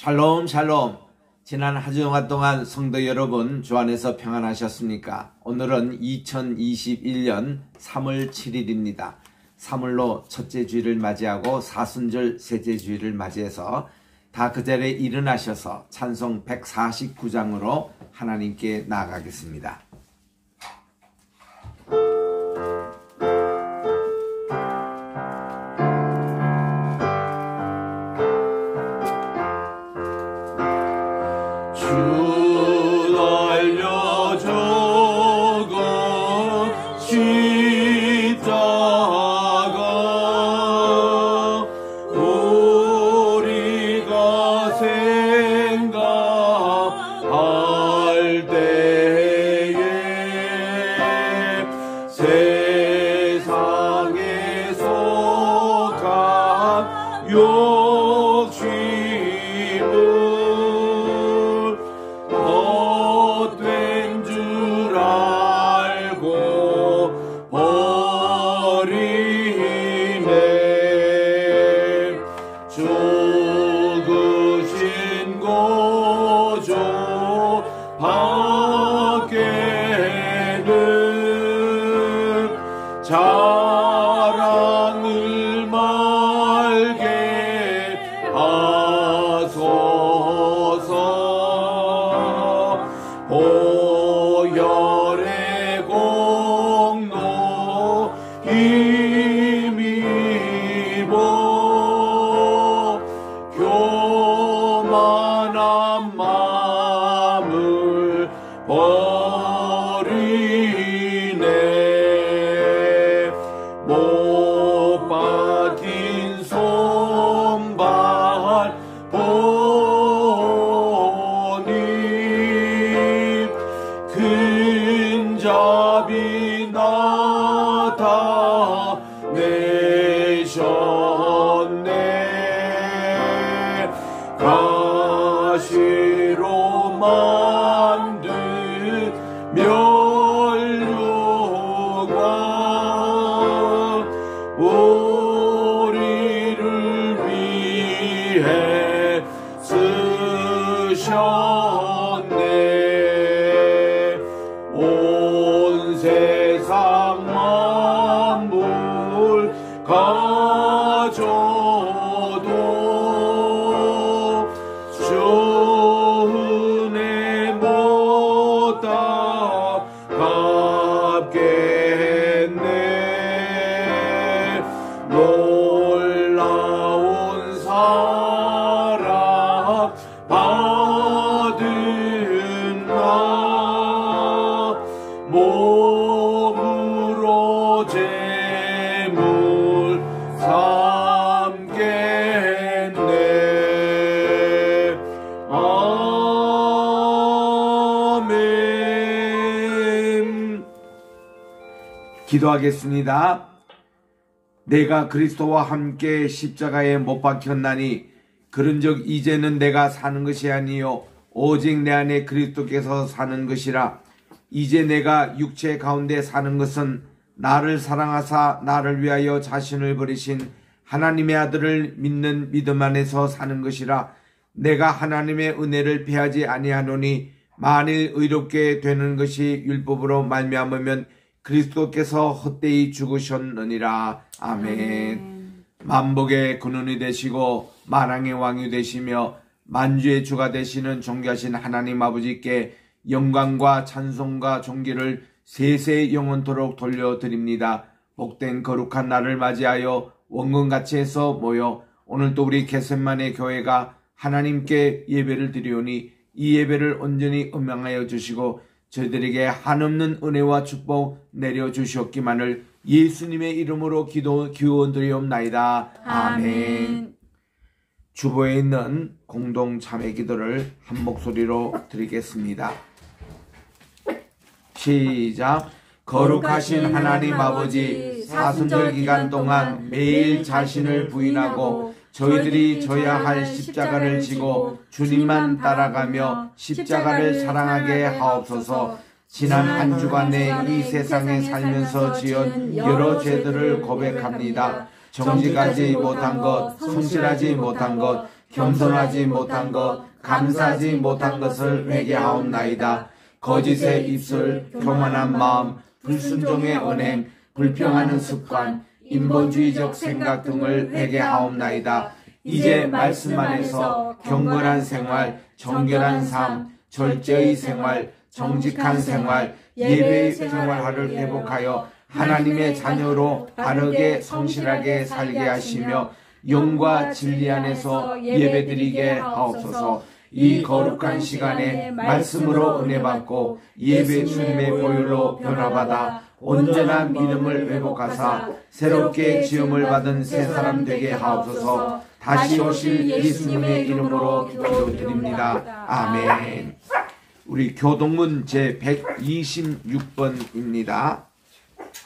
샬롬 샬롬 지난 한 주간 동안 성도 여러분 주 안에서 평안하셨습니까? 오늘은 2021년 3월 7일입니다. 3월로 첫째 주일을 맞이하고 사순절 셋째 주일을 맞이해서 다 그 자리에 일어나셔서 찬송 149장으로 하나님께 나아가겠습니다. 我。 기도하겠습니다. 내가 그리스도와 함께 십자가에 못 박혔나니 그런즉 이제는 내가 사는 것이 아니요 오직 내 안에 그리스도께서 사는 것이라 이제 내가 육체 가운데 사는 것은 나를 사랑하사 나를 위하여 자신을 버리신 하나님의 아들을 믿는 믿음 안에서 사는 것이라 내가 하나님의 은혜를 피하지 아니하노니 만일 의롭게 되는 것이 율법으로 말미암으면 그리스도께서 헛되이 죽으셨느니라. 아멘. 만복의 근원이 되시고 만왕의 왕이 되시며 만주의 주가 되시는 존귀하신 하나님 아버지께 영광과 찬송과 존귀를 세세 영원토록 돌려드립니다. 복된 거룩한 날을 맞이하여 원근같이 해서 모여 오늘도 우리 개셋만의 교회가 하나님께 예배를 드리오니 이 예배를 온전히 음명하여 주시고 저희들에게 한없는 은혜와 축복 내려주셨기만을 예수님의 이름으로 기도 기원드리옵나이다. 아멘. 주보에 있는 공동 참회 기도를 한 목소리로 드리겠습니다. 시작. 거룩하신 하나님 아버지 사순절 기간 동안 매일 자신을 부인하고 저희들이 져야 할 십자가를 지고 주님만 따라가며 십자가를 사랑하게 하옵소서 지난 한 주간에 이 세상에 살면서 지은 여러 죄들을 고백합니다. 정직하지 못한 것, 성실하지 못한 것, 겸손하지 못한 것 감사하지 못한 것을 회개하옵나이다. 거짓의 입술, 교만한 마음, 불순종의 언행, 불평하는 습관, 인본주의적 생각 등을 회개하옵나이다. 이제 말씀 안에서 경건한 생활, 정결한 삶, 절제의 생활, 정직한 생활, 예배의 생활을 회복하여 하나님의 자녀로 바르게 성실하게 살게 하시며 영과 진리 안에서 예배드리게 하옵소서. 이 거룩한 시간에 말씀으로 은혜 받고 예배 주님의 보혈로 변화받아 온전한 믿음을 회복하사 새롭게 지음을 받은 새 사람 되게 하옵소서. 다시 오실 예수님의 이름으로 기도드립니다. 아멘. 우리 교동문 제 126번입니다.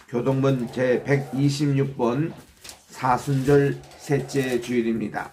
교동문 제 126번 사순절 셋째 주일입니다.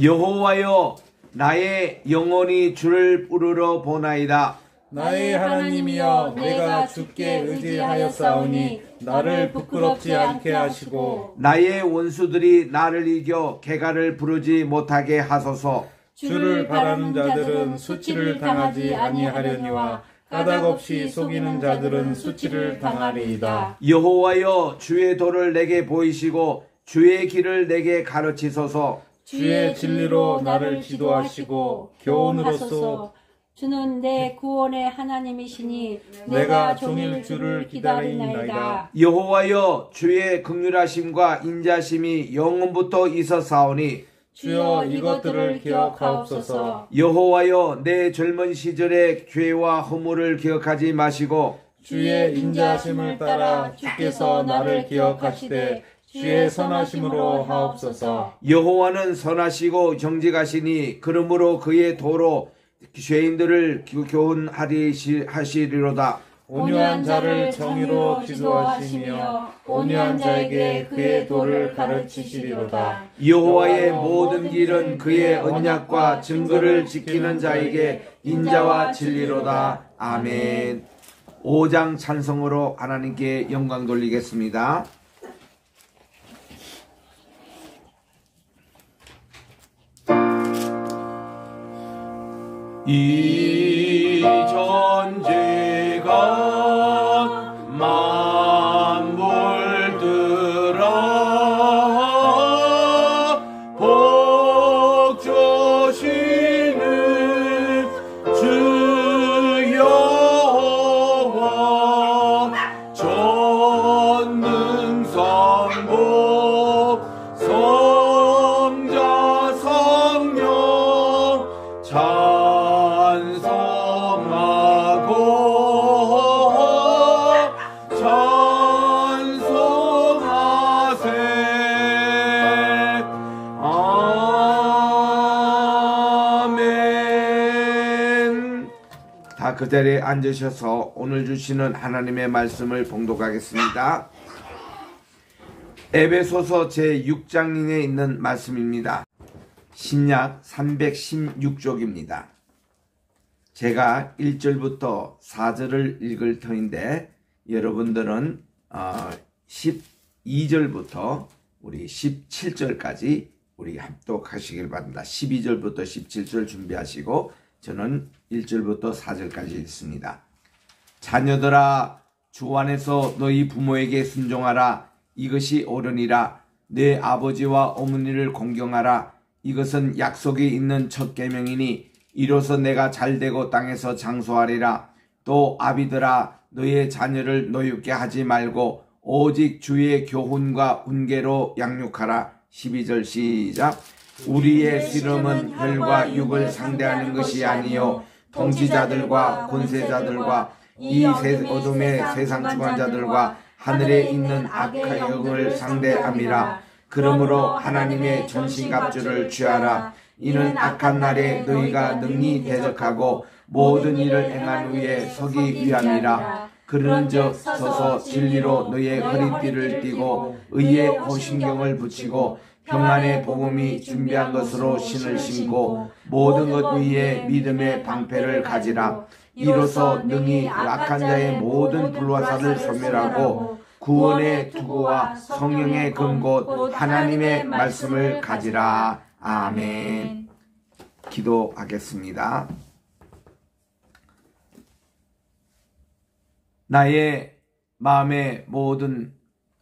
여호와여 나의 영혼이 주를 부르러 보나이다. 나의 하나님이여 내가 주께 의지하였사오니 나를 부끄럽지 않게 하시고 나의 원수들이 나를 이겨 개가를 부르지 못하게 하소서. 주를 바라는 자들은 수치를 당하지 아니하려니와 까닭 없이 속이는 자들은 수치를 당하리이다. 여호와여 주의 도를 내게 보이시고 주의 길을 내게 가르치소서. 주의 진리로 나를 지도하시고 교훈으로서 주는 내 구원의 하나님이시니 내가 종일 주를 기다리나이다. 여호와여 주의 극률하심과 인자심이 영원부터 있어사오니 주여 이것들을 기억하옵소서. 여호와여 내 젊은 시절의 죄와 허물을 기억하지 마시고 주의 인자하심을 따라 주께서 나를 기억하시되 주의 선하심으로 하옵소서. 여호와는 선하시고 정직하시니 그러므로 그의 도로 죄인들을 교훈하시리로다. 온유한 자를 정의로 지도하시며 온유한 자에게 그의 도를 가르치시리로다. 여호와의 모든 길은 그의 언약과 증거를 지키는 자에게 인자와 진리로다. 아멘. 5장 찬성으로 하나님께 영광 돌리겠습니다. 이 전제 그 자리에 앉으셔서 오늘 주시는 하나님의 말씀을 봉독하겠습니다. 에베소서 제6장에 있는 말씀입니다. 신약 316쪽입니다. 제가 1절부터 4절을 읽을 터인데 여러분들은 어, 12절부터 우리 17절까지 우리 합독하시길 바랍니다. 12절부터 17절 준비하시고 저는 1절부터 4절까지 읽습니다. 자녀들아 주 안에서 너희 부모에게 순종하라. 이것이 옳으니라. 내 아버지와 어머니를 공경하라. 이것은 약속이 있는 첫 계명이니 이로써 내가 잘되고 땅에서 장수하리라. 또 아비들아 너의 자녀를 노엽게 하지 말고 오직 주의 교훈과 훈계로 양육하라. 12절 시작. 우리의 씨름은 혈과 육을 상대하는 것이 아니요 통치자들과 권세자들과 이 세- 어둠의 세상 주관자들과 하늘에 있는 악한 영을 상대함이라. 그러므로 하나님의 전신갑주를 취하라. 이는 악한 날에 너희가 능히 대적하고 모든 일을 행한 후에 서기 위함이라. 그런즉 서서 진리로 너의 허리띠를 띠고 의의 호신경을 붙이고 평안의 복음이 준비한 것으로 신을 신고 모든 것 위에 믿음의 방패를 가지라 이로써 능히 악한 자의 모든 불화사를 소멸하고 구원의 투구와 성령의 근곳 하나님의 말씀을 가지라. 아멘. 기도하겠습니다. 나의 마음의 모든 어,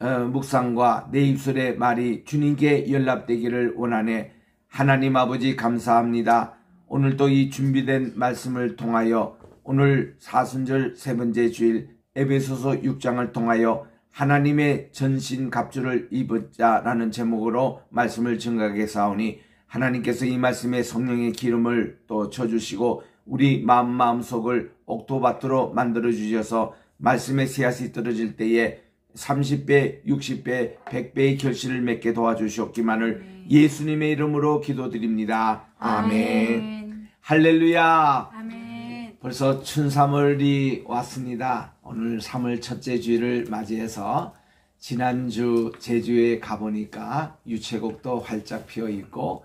묵상과 내 입술의 말이 주님께 연락되기를 원하네. 하나님 아버지 감사합니다. 오늘도 이 준비된 말씀을 통하여 오늘 사순절 세 번째 주일 에베소서 6장을 통하여 하나님의 전신 갑주를 입었자라는 제목으로 말씀을 증가하게 사오니 하나님께서 이 말씀에 성령의 기름을 또 쳐주시고 우리 마음 마음속을 옥토밭으로 만들어 주셔서 말씀의 씨앗이 떨어질 때에 30배, 60배, 100배의 결실을 맺게 도와주셨기만을 예수님의 이름으로 기도드립니다. 아멘. 할렐루야. 아멘. 벌써 춘삼월이 왔습니다. 오늘 3월 첫째 주일을 맞이해서 지난주 제주에 가보니까 유채곡도 활짝 피어 있고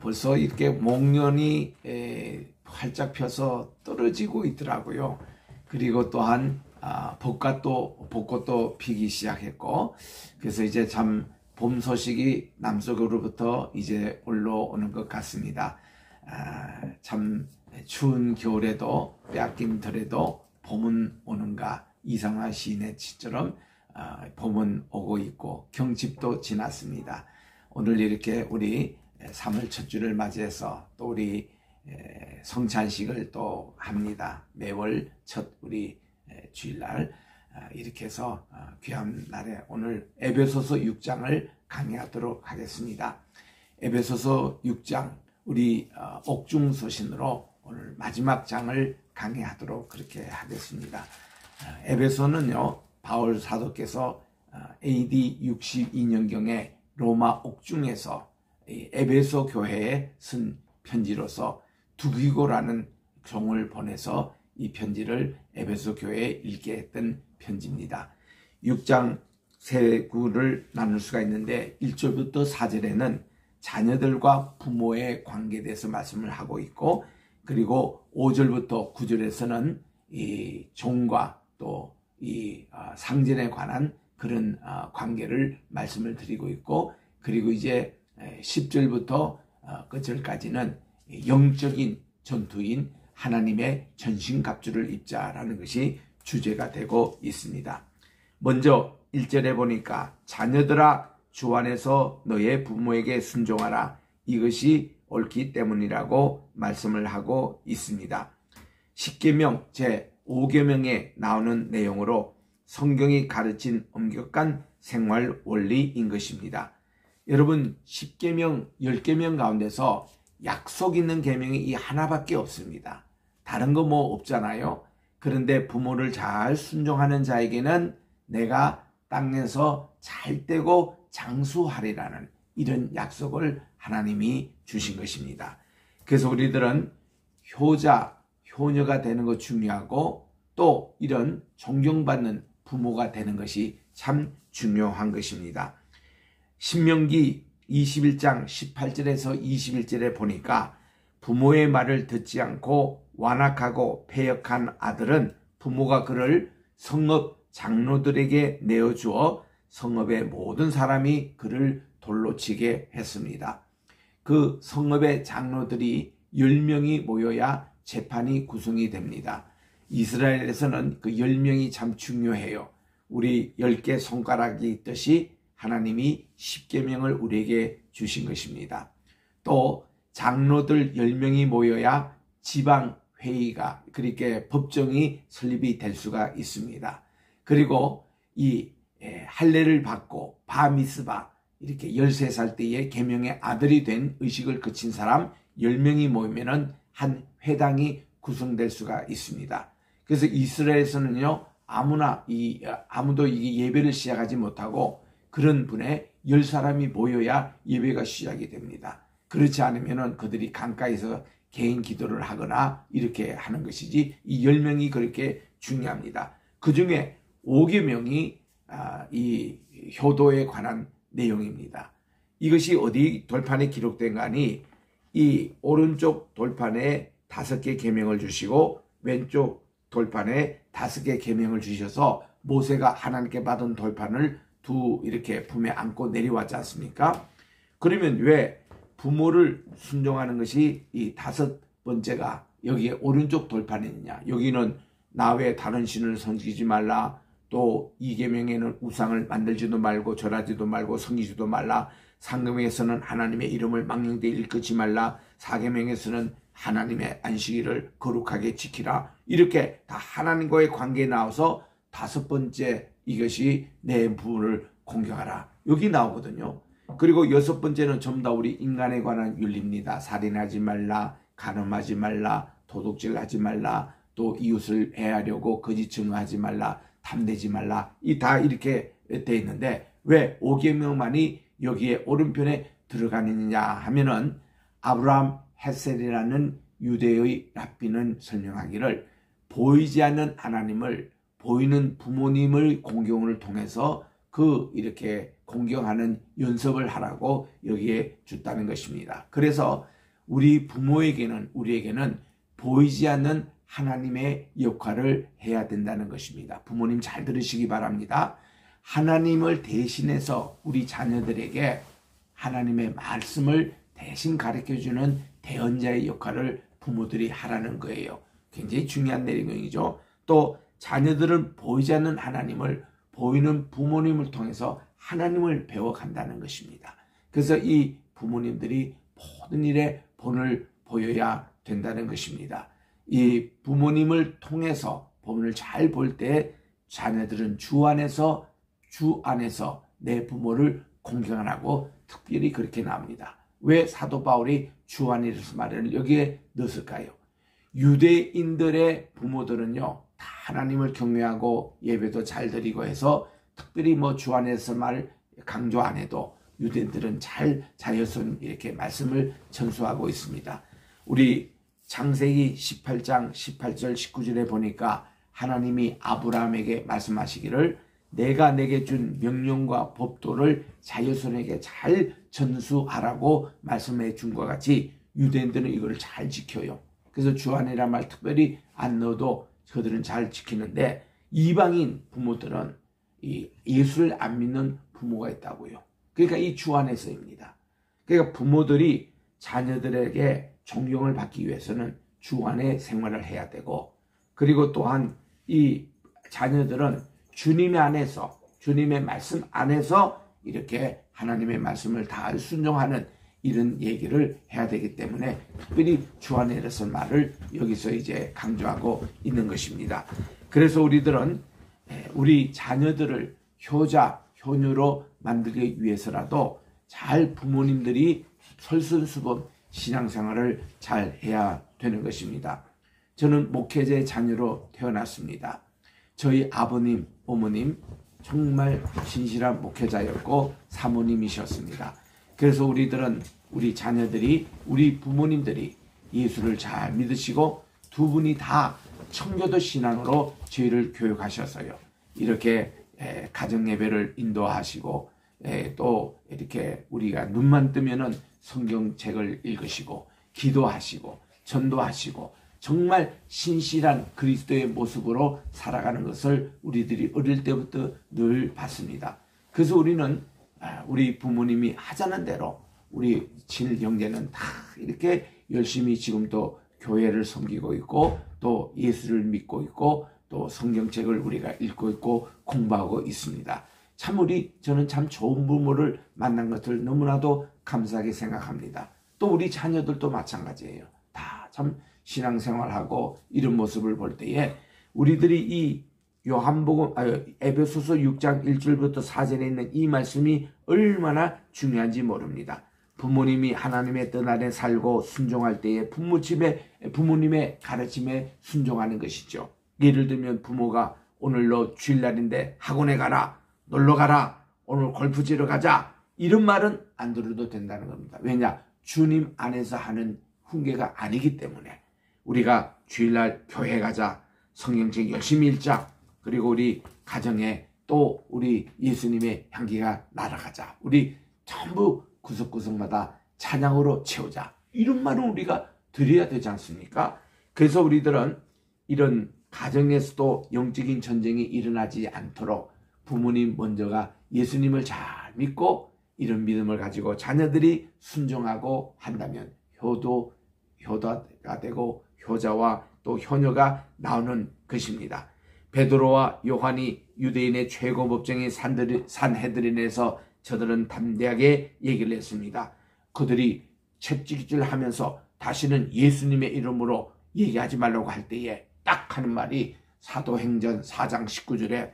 벌써 이렇게 목련이 에, 활짝 펴서 떨어지고 있더라고요. 그리고 또한 아, 벚꽃도 벚꽃도 피기 시작했고 그래서 이제 참 봄 소식이 남쪽으로부터 이제 올라오는 것 같습니다. 아, 참 추운 겨울에도 빼앗긴 덜에도 봄은 오는가 이상한 시인의 시처럼 아, 봄은 오고 있고 경칩도 지났습니다. 오늘 이렇게 우리 3월 첫 주를 맞이해서 또 우리 에, 성찬식을 또 합니다. 매월 첫 우리 에, 주일날 아, 이렇게 해서 아, 귀한 날에 오늘 에베소서 6장을 강의하도록 하겠습니다. 에베소서 6장 우리 어, 옥중서신으로 오늘 마지막 장을 강의하도록 그렇게 하겠습니다. 아, 에베소는요 바울 사도께서 아, AD 62년경에 로마 옥중에서 이 에베소 교회에 쓴 편지로서 두기고라는 종을 보내서 이 편지를 에베소 교회에 읽게 했던 편지입니다. 6장 세 구를 나눌 수가 있는데 1절부터 4절에는 자녀들과 부모의 관계에 대해서 말씀을 하고 있고 그리고 5절부터 9절에서는 이 종과 또 이 상전에 관한 그런 아, 관계를 말씀을 드리고 있고 그리고 이제 10절부터 끝절까지는 영적인 전투인 하나님의 전신갑주를 입자라는 것이 주제가 되고 있습니다. 먼저 1절에 보니까 자녀들아 주 안에서 너의 부모에게 순종하라 이것이 옳기 때문이라고 말씀을 하고 있습니다. 10계명 제 5계명에 나오는 내용으로 성경이 가르친 엄격한 생활 원리인 것입니다. 여러분 10계명 10계명 가운데서 약속 있는 계명이 이 하나밖에 없습니다. 다른 거 뭐 없잖아요. 그런데 부모를 잘 순종하는 자에게는 내가 땅에서 잘 되고 장수하리라는 이런 약속을 하나님이 주신 것입니다. 그래서 우리들은 효자, 효녀가 되는 것 중요하고 또 이런 존경받는 부모가 되는 것이 참 중요한 것입니다. 신명기 21장 18절에서 21절에 보니까 부모의 말을 듣지 않고 완악하고 폐역한 아들은 부모가 그를 성읍 장로들에게 내어주어 성읍의 모든 사람이 그를 돌로 치게 했습니다. 그 성읍의 장로들이 10명이 모여야 재판이 구성이 됩니다. 이스라엘에서는 그 10명이 참 중요해요. 우리 10개 손가락이 있듯이 하나님이 10계명을 우리에게 주신 것입니다. 또 장로들 10명이 모여야 지방 회의가 그렇게 법정이 설립이 될 수가 있습니다. 그리고 이 할례를 받고 바미스바 이렇게 13살 때에 계명의 아들이 된 의식을 거친 사람 10명이 모이면은 한 회당이 구성될 수가 있습니다. 그래서 이스라엘에서는요 아무나 이 아무도 이 예배를 시작하지 못하고 그런 분의 열 사람이 모여야 예배가 시작이 됩니다. 그렇지 않으면은 그들이 강가에서 개인 기도를 하거나 이렇게 하는 것이지 이열 명이 그렇게 중요합니다. 그 중에 5계명이 아, 이 효도에 관한 내용입니다. 이것이 어디 돌판에 기록된 거니 이 오른쪽 돌판에 다섯 개 계명을 주시고 왼쪽 돌판에 다섯 개 계명을 주셔서 모세가 하나님께 받은 돌판을 두 이렇게 품에 안고 내려왔지 않습니까? 그러면 왜 부모를 순종하는 것이 이 다섯 번째가 여기에 오른쪽 돌판에 있느냐? 여기는 나 외 다른 신을 섬기지 말라. 또 이계명에는 우상을 만들지도 말고 절하지도 말고 섬기지도 말라. 상금에서는 하나님의 이름을 망령되이 일컫지 말라. 사계명에서는 하나님의 안식일을 거룩하게 지키라. 이렇게 다 하나님과의 관계에 나와서 다섯 번째 이것이 내 부를 공경하라. 여기 나오거든요. 그리고 여섯 번째는 전부 다 우리 인간에 관한 윤리입니다. 살인하지 말라, 간음하지 말라, 도둑질하지 말라, 또 이웃을 해하려고 거짓 증거하지 말라, 탐내지 말라. 이 다 이렇게 돼 있는데 왜 오계명만이 여기에 오른편에 들어가느냐 하면은 아브라함 헤셀이라는 유대의 랍비는 설명하기를 보이지 않는 하나님을 보이는 부모님을 공경을 통해서 그 이렇게 공경하는 연습을 하라고 여기에 줬다는 것입니다. 그래서 우리 부모에게는 우리에게는 보이지 않는 하나님의 역할을 해야 된다는 것입니다. 부모님 잘 들으시기 바랍니다. 하나님을 대신해서 우리 자녀들에게 하나님의 말씀을 대신 가르쳐 주는 대언자의 역할을 부모들이 하라는 거예요. 굉장히 중요한 내용이죠. 또 자녀들은 보이지 않는 하나님을 보이는 부모님을 통해서 하나님을 배워간다는 것입니다. 그래서 이 부모님들이 모든 일에 본을 보여야 된다는 것입니다. 이 부모님을 통해서 본을 잘 볼 때 자녀들은 주 안에서 주 안에서 내 부모를 공경하라고 특별히 그렇게 나옵니다. 왜 사도 바울이 주 안에서 말을 여기에 넣었을까요? 유대인들의 부모들은요, 다 하나님을 경외하고 예배도 잘 드리고 해서 특별히 뭐 주 안에서 말 강조 안 해도 유대인들은 잘 자여선 이렇게 말씀을 전수하고 있습니다. 우리 장세기 18장 18절 19절에 보니까 하나님이 아브라함에게 말씀하시기를 내가 내게 준 명령과 법도를 자여손에게 잘 전수하라고 말씀해 준것 같이 유대인들은 이걸 잘 지켜요. 그래서 주안이란 말 특별히 안 넣어도 그들은 잘 지키는데 이방인 부모들은 이 예수를 안 믿는 부모가 있다고요. 그러니까 이 주 안에서입니다. 그러니까 부모들이 자녀들에게 존경을 받기 위해서는 주안의 생활을 해야 되고 그리고 또한 이 자녀들은 주님의 안에서 주님의 말씀 안에서 이렇게 하나님의 말씀을 다 순종하는 이런 얘기를 해야 되기 때문에 특별히 주 안에서 말을 여기서 이제 강조하고 있는 것입니다. 그래서 우리들은 우리 자녀들을 효자, 효녀로 만들기 위해서라도 잘 부모님들이 설순수범 신앙생활을 잘 해야 되는 것입니다. 저는 목회자의 자녀로 태어났습니다. 저희 아버님, 어머님 정말 신실한 목회자였고 사모님이셨습니다. 그래서 우리들은 우리 자녀들이 우리 부모님들이 예수를 잘 믿으시고 두 분이 다 청교도 신앙으로 저희를 교육하셔서요. 이렇게 가정 예배를 인도하시고 또 이렇게 우리가 눈만 뜨면은 성경책을 읽으시고 기도하시고 전도하시고 정말 신실한 그리스도의 모습으로 살아가는 것을 우리들이 어릴 때부터 늘 봤습니다. 그래서 우리는 아, 우리 부모님이 하자는 대로 우리 친일 형제는 다 이렇게 열심히 지금도 교회를 섬기고 있고 또 예수를 믿고 있고 또 성경책을 우리가 읽고 있고 공부하고 있습니다. 참 우리 저는 참 좋은 부모를 만난 것을 너무나도 감사하게 생각합니다. 또 우리 자녀들도 마찬가지예요. 다 참 신앙생활하고 이런 모습을 볼 때에 우리들이 이 요한복음 아, 에베소서 6장 1절부터 4절에 있는 이 말씀이 얼마나 중요한지 모릅니다. 부모님이 하나님의 뜻 아래 살고 순종할 때에 부모집에 부모님의 가르침에 순종하는 것이죠. 예를 들면 부모가 오늘로 주일날인데 학원에 가라, 놀러 가라, 오늘 골프 치러 가자 이런 말은 안 들어도 된다는 겁니다. 왜냐? 주님 안에서 하는 훈계가 아니기 때문에 우리가 주일날 교회 가자, 성경책 열심히 읽자, 그리고 우리 가정에 또 우리 예수님의 향기가 날아가자. 우리 전부 구석구석마다 찬양으로 채우자. 이런 말은 우리가 드려야 되지 않습니까? 그래서 우리들은 이런 가정에서도 영적인 전쟁이 일어나지 않도록 부모님 먼저가 예수님을 잘 믿고 이런 믿음을 가지고 자녀들이 순종하고 한다면 효도 효도가 되고 효자와 또 효녀가 나오는 것입니다. 베드로와 요한이 유대인의 최고 법정인 산헤드린에서 저들은 담대하게 얘기를 했습니다. 그들이 채찍질 하면서 다시는 예수님의 이름으로 얘기하지 말라고 할 때에 딱 하는 말이 사도행전 4장 19절에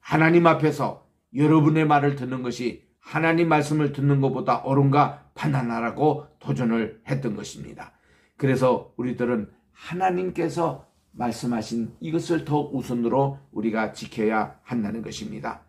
하나님 앞에서 여러분의 말을 듣는 것이 하나님 말씀을 듣는 것보다 옳은가 판단하라고 도전을 했던 것입니다. 그래서 우리들은 하나님께서 말씀하신 이것을 더 우선으로 우리가 지켜야 한다는 것입니다.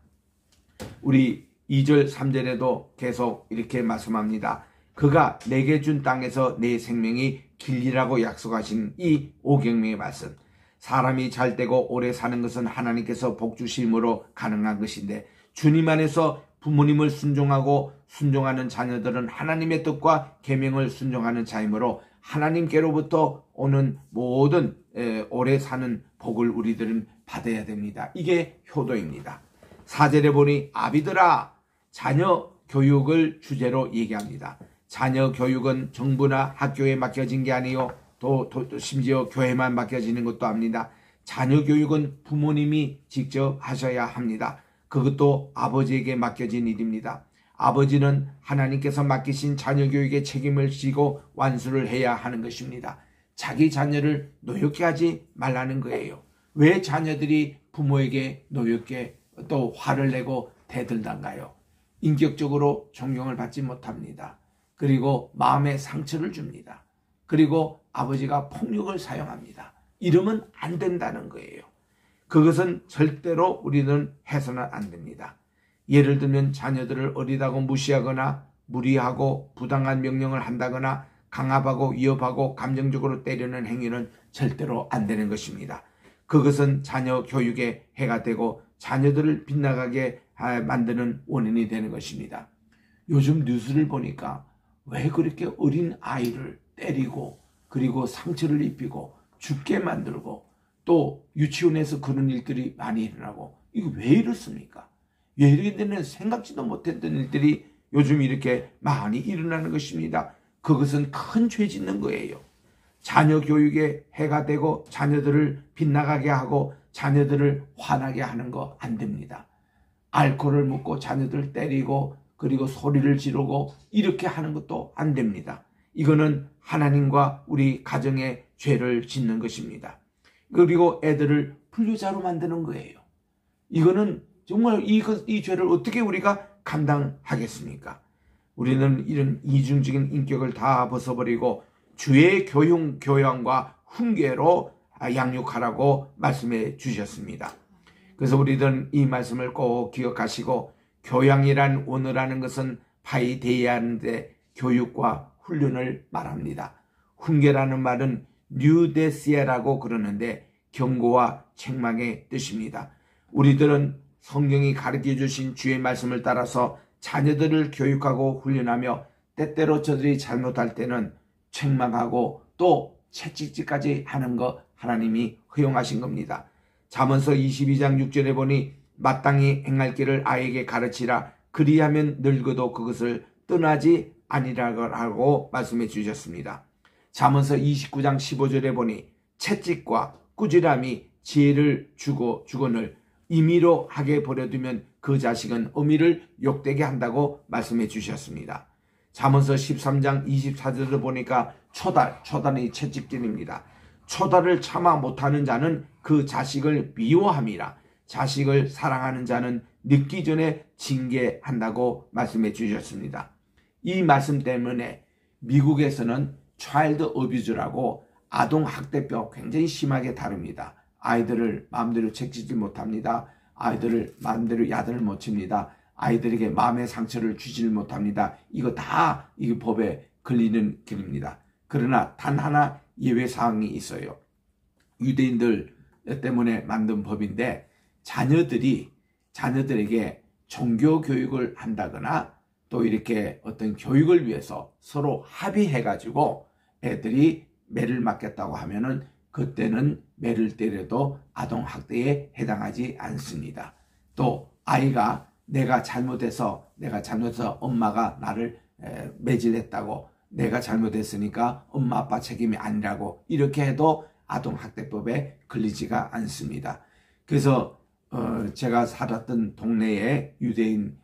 우리 2절 3절에도 계속 이렇게 말씀합니다. 그가 내게 준 땅에서 내 생명이 길리라고 약속하신 이 오경명의 말씀. 사람이 잘 되고 오래 사는 것은 하나님께서 복 주심으로 가능한 것인데 주님 안에서 부모님을 순종하고 순종하는 자녀들은 하나님의 뜻과 계명을 순종하는 자이므로 하나님께로부터 오는 모든 오래 사는 복을 우리들은 받아야 됩니다. 이게 효도입니다. 사절에 보니 아비들아 자녀 교육을 주제로 얘기합니다. 자녀 교육은 정부나 학교에 맡겨진 게 아니요 또, 또, 또 심지어 교회만 맡겨지는 것도 아닙니다. 자녀 교육은 부모님이 직접 하셔야 합니다. 그것도 아버지에게 맡겨진 일입니다. 아버지는 하나님께서 맡기신 자녀 교육의 책임을 지고 완수를 해야 하는 것입니다. 자기 자녀를 노엽게 하지 말라는 거예요. 왜 자녀들이 부모에게 노엽게 또 화를 내고 대들단가요? 인격적으로 존경을 받지 못합니다. 그리고 마음에 상처를 줍니다. 그리고 아버지가 폭력을 사용합니다. 이러면 안 된다는 거예요. 그것은 절대로 우리는 해서는 안 됩니다. 예를 들면 자녀들을 어리다고 무시하거나 무리하고 부당한 명령을 한다거나 강압하고 위협하고 감정적으로 때리는 행위는 절대로 안 되는 것입니다. 그것은 자녀 교육에 해가 되고 자녀들을 빗나가게 만드는 원인이 되는 것입니다. 요즘 뉴스를 보니까 왜 그렇게 어린 아이를 때리고 그리고 상처를 입히고 죽게 만들고 또 유치원에서 그런 일들이 많이 일어나고 이거 왜 이렇습니까? 왜 이렇게 되는 생각지도 못했던 일들이 요즘 이렇게 많이 일어나는 것입니다. 그것은 큰 죄 짓는 거예요. 자녀 교육에 해가 되고 자녀들을 빗나가게 하고 자녀들을 화나게 하는 거 안 됩니다. 알코올을 묻고 자녀들 때리고 그리고 소리를 지르고 이렇게 하는 것도 안 됩니다. 이거는 하나님과 우리 가정의 죄를 짓는 것입니다. 그리고 애들을 불효자로 만드는 거예요. 이거는 정말 이, 이 죄를 어떻게 우리가 감당하겠습니까? 우리는 이런 이중적인 인격을 다 벗어버리고 주의 교육, 교양과 훈계로 양육하라고 말씀해 주셨습니다. 그래서 우리들은 이 말씀을 꼭 기억하시고 교양이란 원어라는 것은 파이데야 하는데 교육과 훈련을 말합니다. 훈계라는 말은 뉴데시아라고 그러는데 경고와 책망의 뜻입니다. 우리들은 성경이 가르쳐 주신 주의 말씀을 따라서 자녀들을 교육하고 훈련하며 때때로 저들이 잘못할 때는 책망하고 또 채찍질까지 하는 것 하나님이 허용하신 겁니다. 잠언서 22장 6절에 보니 마땅히 행할 길을 아이에게 가르치라 그리하면 늙어도 그것을 떠나지 아니라고 말씀해 주셨습니다. 잠언서 29장 15절에 보니 채찍과 꾸지람이 지혜를 주고 주거늘 임의로 하게 버려두면 그 자식은 어미를 욕되게 한다고 말씀해 주셨습니다. 잠언서 13장 24절을 보니까 초달, 초달이 채찍질입니다. 초달을 참아 못하는 자는 그 자식을 미워함이라 자식을 사랑하는 자는 늦기 전에 징계한다고 말씀해 주셨습니다. 이 말씀 때문에 미국에서는 차일드 어뷰즈라고 아동 학대법 굉장히 심하게 다룹니다. 아이들을 마음대로 책지지 못합니다. 아이들을 마음대로 야단을 못 칩니다. 아이들에게 마음의 상처를 주지를 못합니다. 이거 다 이 법에 걸리는 길입니다. 그러나 단 하나 예외 사항이 있어요. 유대인들 때문에 만든 법인데 자녀들이 자녀들에게 종교 교육을 한다거나 또 이렇게 어떤 교육을 위해서 서로 합의해 가지고 애들이 매를 맞겠다고 하면은 그때는 매를 때려도 아동 학대에 해당하지 않습니다. 또 아이가 내가 잘못해서 내가 잘못해서 엄마가 나를 매질했다고 내가 잘못했으니까 엄마 아빠 책임이 아니라고 이렇게 해도 아동학대법에 걸리지가 않습니다. 그래서 어 제가 살았던 동네에 유대인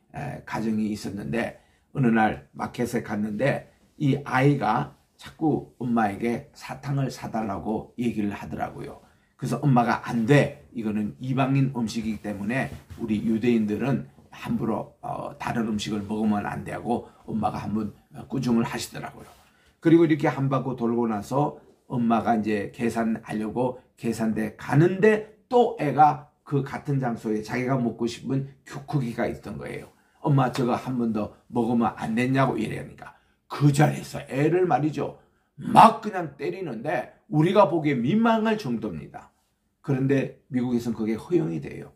가정이 있었는데 어느 날 마켓에 갔는데 이 아이가 자꾸 엄마에게 사탕을 사달라고 얘기를 하더라고요. 그래서 엄마가 안 돼. 이거는 이방인 음식이기 때문에 우리 유대인들은 함부로 어, 다른 음식을 먹으면 안 되고 엄마가 한번 꾸중을 하시더라고요. 그리고 이렇게 한 바퀴 돌고 나서 엄마가 이제 계산하려고 계산대 가는데 또 애가 그 같은 장소에 자기가 먹고 싶은 쿠키가 있던 거예요. 엄마 저거 한 번 더 먹으면 안 됐냐고 이래니까 그 자리에서 애를 말이죠. 막 그냥 때리는데 우리가 보기에 민망할 정도입니다. 그런데 미국에서는 그게 허용이 돼요.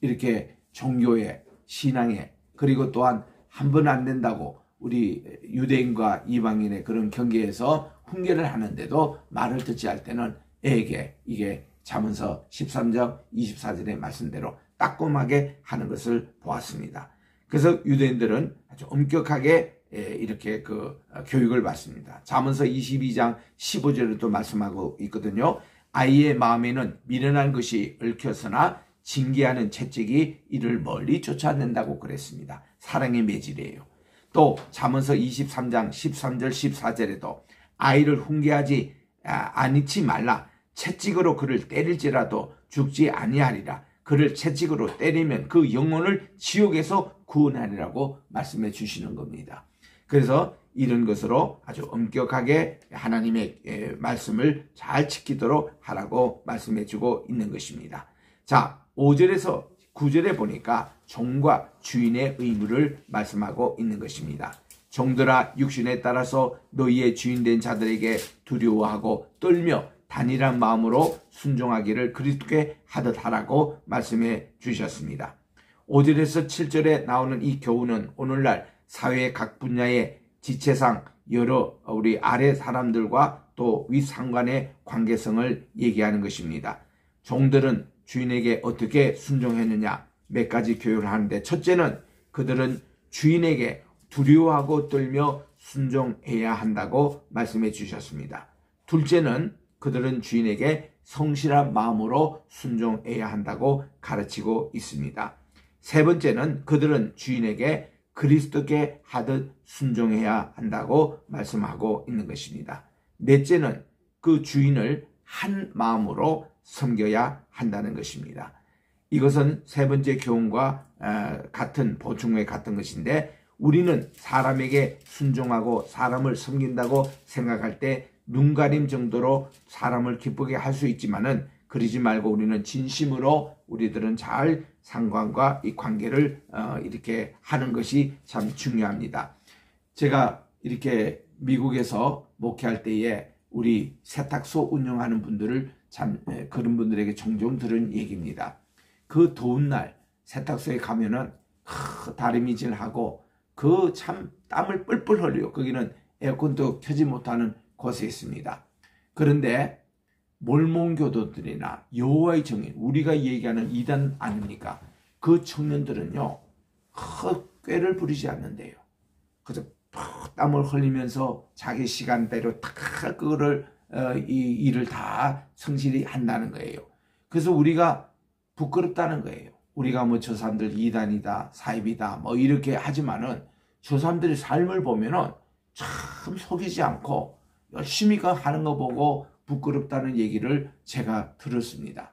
이렇게 종교에 신앙에 그리고 또한 한 번 안 된다고 우리 유대인과 이방인의 그런 경계에서 훈계를 하는데도 말을 듣지 할 때는 애에게 이게 자문서 13장 24절의 말씀대로 따끔하게 하는 것을 보았습니다. 그래서 유대인들은 아주 엄격하게 이렇게 그 교육을 받습니다. 자문서 22장 15절에도 말씀하고 있거든요. 아이의 마음에는 미련한 것이 얽혔으나 징계하는 채찍이 이를 멀리 쫓아낸다고 그랬습니다. 사랑의 매질이에요. 또 자문서 23장 13절 14절에도 아이를 훈계하지 아니치 말라 채찍으로 그를 때릴지라도 죽지 아니하리라 그를 채찍으로 때리면 그 영혼을 지옥에서 구원하리라고 말씀해 주시는 겁니다. 그래서 이런 것으로 아주 엄격하게 하나님의 말씀을 잘 지키도록 하라고 말씀해 주고 있는 것입니다. 자, 5절에서 9절에 보니까 종과 주인의 의무를 말씀하고 있는 것입니다. 종들아 육신에 따라서 너희의 주인된 자들에게 두려워하고 떨며 단일한 마음으로 순종하기를 그리스도께 하듯 하라고 말씀해 주셨습니다. 5절에서 7절에 나오는 이 교훈은 오늘날 사회의 각 분야의 지체상 여러 우리 아래 사람들과 또 윗상관의 관계성을 얘기하는 것입니다. 종들은 주인에게 어떻게 순종했느냐 몇 가지 교육을 하는데 첫째는 그들은 주인에게 두려워하고 떨며 순종해야 한다고 말씀해 주셨습니다. 둘째는 그들은 주인에게 성실한 마음으로 순종해야 한다고 가르치고 있습니다. 세 번째는 그들은 주인에게 그리스도께 하듯 순종해야 한다고 말씀하고 있는 것입니다. 넷째는 그 주인을 한 마음으로 섬겨야 한다는 것입니다. 이것은 세 번째 교훈과 같은 보충에 같은 것인데 우리는 사람에게 순종하고 사람을 섬긴다고 생각할 때 눈가림 정도로 사람을 기쁘게 할 수 있지만은 그러지 말고 우리는 진심으로 우리들은 잘 상관과 이 관계를 어, 이렇게 하는 것이 참 중요합니다. 제가 이렇게 미국에서 목회할 때에 우리 세탁소 운영하는 분들을 참 예, 그런 분들에게 종종 들은 얘기입니다. 그 더운 날 세탁소에 가면은 다리미질하고 그 참 땀을 뿔뿔 흘려요. 거기는 에어컨도 켜지 못하는 곳에 있습니다. 그런데 몰몬교도들이나 여호와의 정인 우리가 얘기하는 이단 아닙니까? 그 청년들은요 꾀를 부리지 않는데요. 그래서 땀을 흘리면서 자기 시간대로 다 그거를 어, 이 일을 다 성실히 한다는 거예요. 그래서 우리가 부끄럽다는 거예요. 우리가 뭐 저 사람들 이단이다, 사입이다, 뭐 이렇게 하지만은 저 사람들의 삶을 보면은 참 속이지 않고 열심히 하는 거 보고 부끄럽다는 얘기를 제가 들었습니다.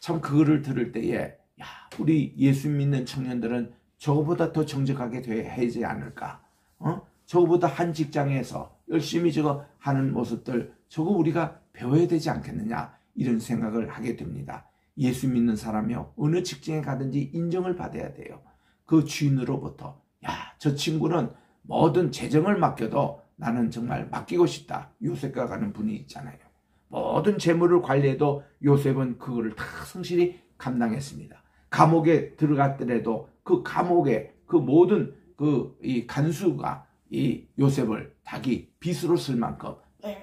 참 그거를 들을 때에 야 우리 예수 믿는 청년들은 저거보다 더 정직하게 돼야 하지 않을까? 어? 저거보다 한 직장에서 열심히 저거 하는 모습들 저거 우리가 배워야 되지 않겠느냐 이런 생각을 하게 됩니다. 예수 믿는 사람이요 어느 직장에 가든지 인정을 받아야 돼요. 그 주인으로부터 야 저 친구는 모든 재정을 맡겨도 나는 정말 맡기고 싶다. 요셉과 가는 분이 있잖아요. 모든 재물을 관리해도 요셉은 그거를 다 성실히 감당했습니다. 감옥에 들어갔더라도 그 감옥에 그 모든 그 이 간수가 이 요셉을 자기 빚으로 쓸 만큼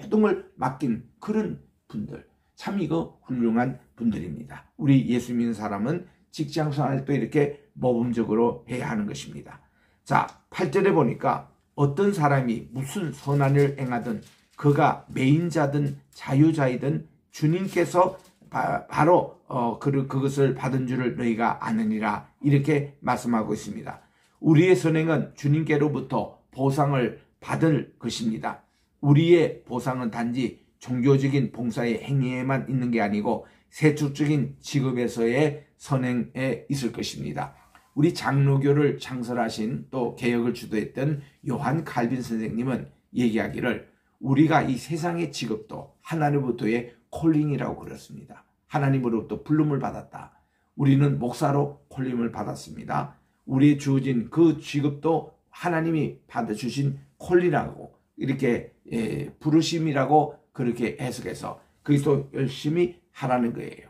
걸 맡긴 그런 분들. 참 이거 훌륭한 분들입니다. 우리 예수 믿는 사람은 직장 생활 도 이렇게 모범적으로 해야 하는 것입니다. 자, 8절에 보니까 어떤 사람이 무슨 선한을 행하든 그가 매인자든 자유자이든 주님께서 바, 로 어, 그, 그것을 받은 줄을 너희가 아느니라 이렇게 말씀하고 있습니다. 우리의 선행은 주님께로부터 보상을 받을 것입니다. 우리의 보상은 단지 종교적인 봉사의 행위에만 있는 게 아니고 세축적인 직업에서의 선행에 있을 것입니다. 우리 장로교를 창설하신 또 개혁을 주도했던 요한 칼빈 선생님은 얘기하기를 우리가 이 세상의 직업도 하나님부터의 콜링이라고 그랬습니다. 하나님으로부터 부름을 받았다. 우리는 목사로 콜링을 받았습니다. 우리의 주어진 그 직업도 하나님이 받아주신 콜리라고 이렇게 예, 부르심이라고 그렇게 해석해서 그리스도 열심히 하라는 거예요.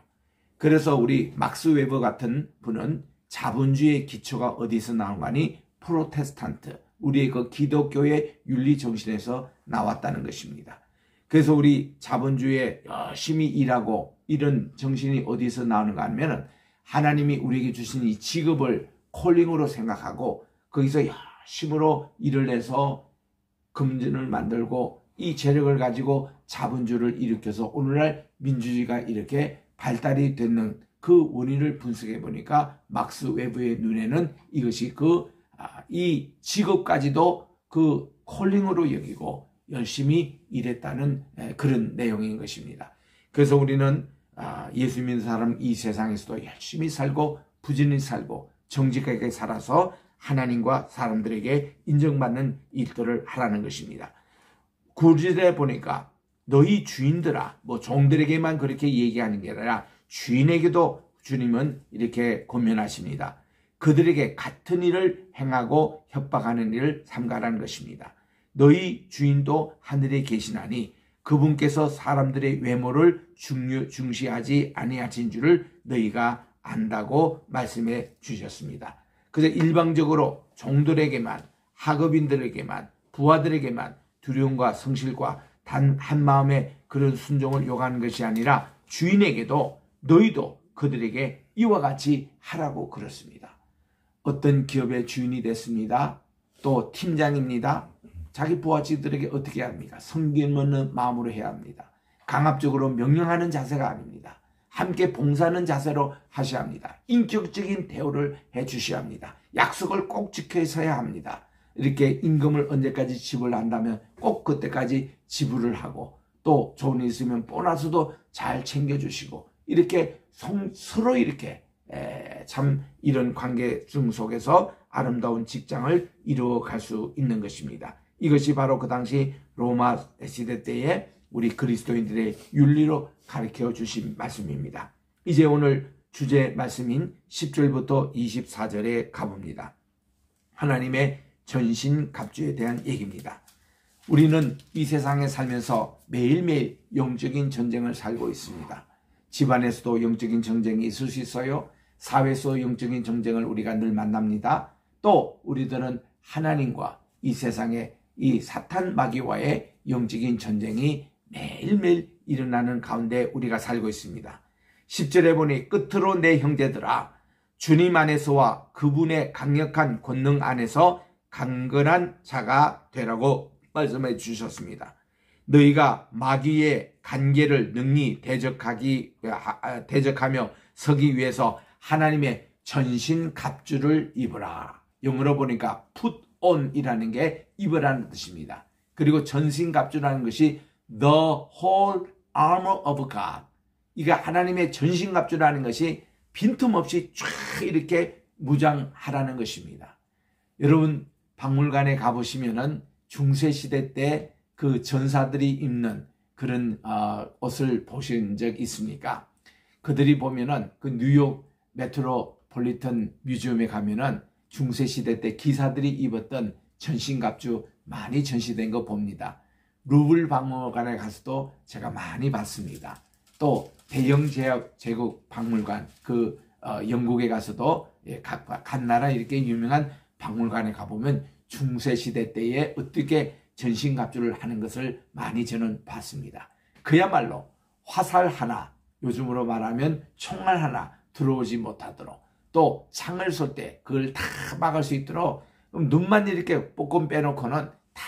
그래서 우리 막스 웨버 같은 분은 자본주의의 기초가 어디서 나온 거니 프로테스탄트 우리의 그 기독교의 윤리 정신에서 나왔다는 것입니다. 그래서 우리 자본주의에 열심히 일하고 이런 정신이 어디서 나오는가 하면은 하나님이 우리에게 주신 이 직업을 calling으로 생각하고 거기서 열심으로 일을 해서 금전을 만들고 이 재력을 가지고 자본주의를 일으켜서 오늘날 민주주의가 이렇게 발달이 되는 그 원인을 분석해 보니까 막스 웨버의 눈에는 이것이 그이 아, 직업까지도 그 콜링으로 여기고 열심히 일했다는 그런 내용인 것입니다. 그래서 우리는 아, 예수 믿는 사람 이 세상에서도 열심히 살고 부지런히 살고 정직하게 살아서 하나님과 사람들에게 인정받는 일들을 하라는 것입니다. 구절에 보니까 너희 주인들아 뭐 종들에게만 그렇게 얘기하는 게 아니라 주인에게도 주님은 이렇게 권면하십니다. 그들에게 같은 일을 행하고 협박하는 일을 삼가라는 것입니다. 너희 주인도 하늘에 계시나니 그분께서 사람들의 외모를 중요, 중시하지 아니하신 줄을 너희가 안다고 말씀해 주셨습니다. 그래서 일방적으로 종들에게만 학업인들에게만 부하들에게만 두려움과 성실과 단 한 마음의 그런 순종을 요구하는 것이 아니라 주인에게도 너희도 그들에게 이와 같이 하라고 그렇습니다. 어떤 기업의 주인이 됐습니다. 또 팀장입니다. 자기 부하직들에게 어떻게 합니까? 없는 마음으로 해야 합니다. 강압적으로 명령하는 자세가 아닙니다. 함께 봉사하는 자세로 하셔야 합니다. 인격적인 대우를 해 주셔야 합니다. 약속을 꼭 지켜서야 합니다. 이렇게 임금을 언제까지 지불 한다면 꼭 그때까지 지불을 하고 또 좋은 일 있으면 보너스도 잘 챙겨주시고 이렇게 성, 서로 이렇게 에, 참 이런 관계 중 속에서 아름다운 직장을 이루어갈 수 있는 것입니다. 이것이 바로 그 당시 로마 시대 때에 우리 그리스도인들의 윤리로 가르쳐 주신 말씀입니다. 이제 오늘 주제 말씀인 10절부터 24절에 가봅니다. 하나님의 전신 갑주에 대한 얘기입니다. 우리는 이 세상에 살면서 매일매일 영적인 전쟁을 살고 있습니다. 집안에서도 영적인 전쟁이 있을 수 있어요. 사회에서 영적인 전쟁을 우리가 늘 만납니다. 또 우리들은 하나님과 이 세상의 이 사탄 마귀와의 영적인 전쟁이 매일매일 일어나는 가운데 우리가 살고 있습니다. 10절에 보니 끝으로 내 형제들아 주님 안에서와 그분의 강력한 권능 안에서 강건한 자가 되라고 말씀해 주셨습니다. 너희가 마귀의 관계를 능히 대적하기 아, 대적하며 서기 위해서 하나님의 전신 갑주를 입으라. 영어로 보니까 put on이라는 게 입으라는 뜻입니다. 그리고 전신 갑주라는 것이 the whole armor of God. 이게 하나님의 전신갑주라는 것이 빈틈없이 쫙 이렇게 무장하라는 것입니다. 여러분 박물관에 가보시면은 중세시대 때 그 전사들이 입는 그런 어, 옷을 보신 적 있습니까? 그들이 보면은 그 뉴욕 Metropolitan Museum에 가면은 중세시대 때 기사들이 입었던 전신갑주 많이 전시된 거 봅니다. 루브르 박물관에 가서도 제가 많이 봤습니다. 또 대영 제약 제국 박물관 그 어, 영국에 가서도 예, 각, 각 나라 이렇게 유명한 박물관에 가보면 중세 시대 때에 어떻게 전신갑주를 하는 것을 많이 저는 봤습니다. 그야말로 화살 하나, 요즘으로 말하면 총알 하나 들어오지 못하도록 또 창을 쏠 때 그걸 다 막을 수 있도록 눈만 이렇게 볶음 빼놓고는 다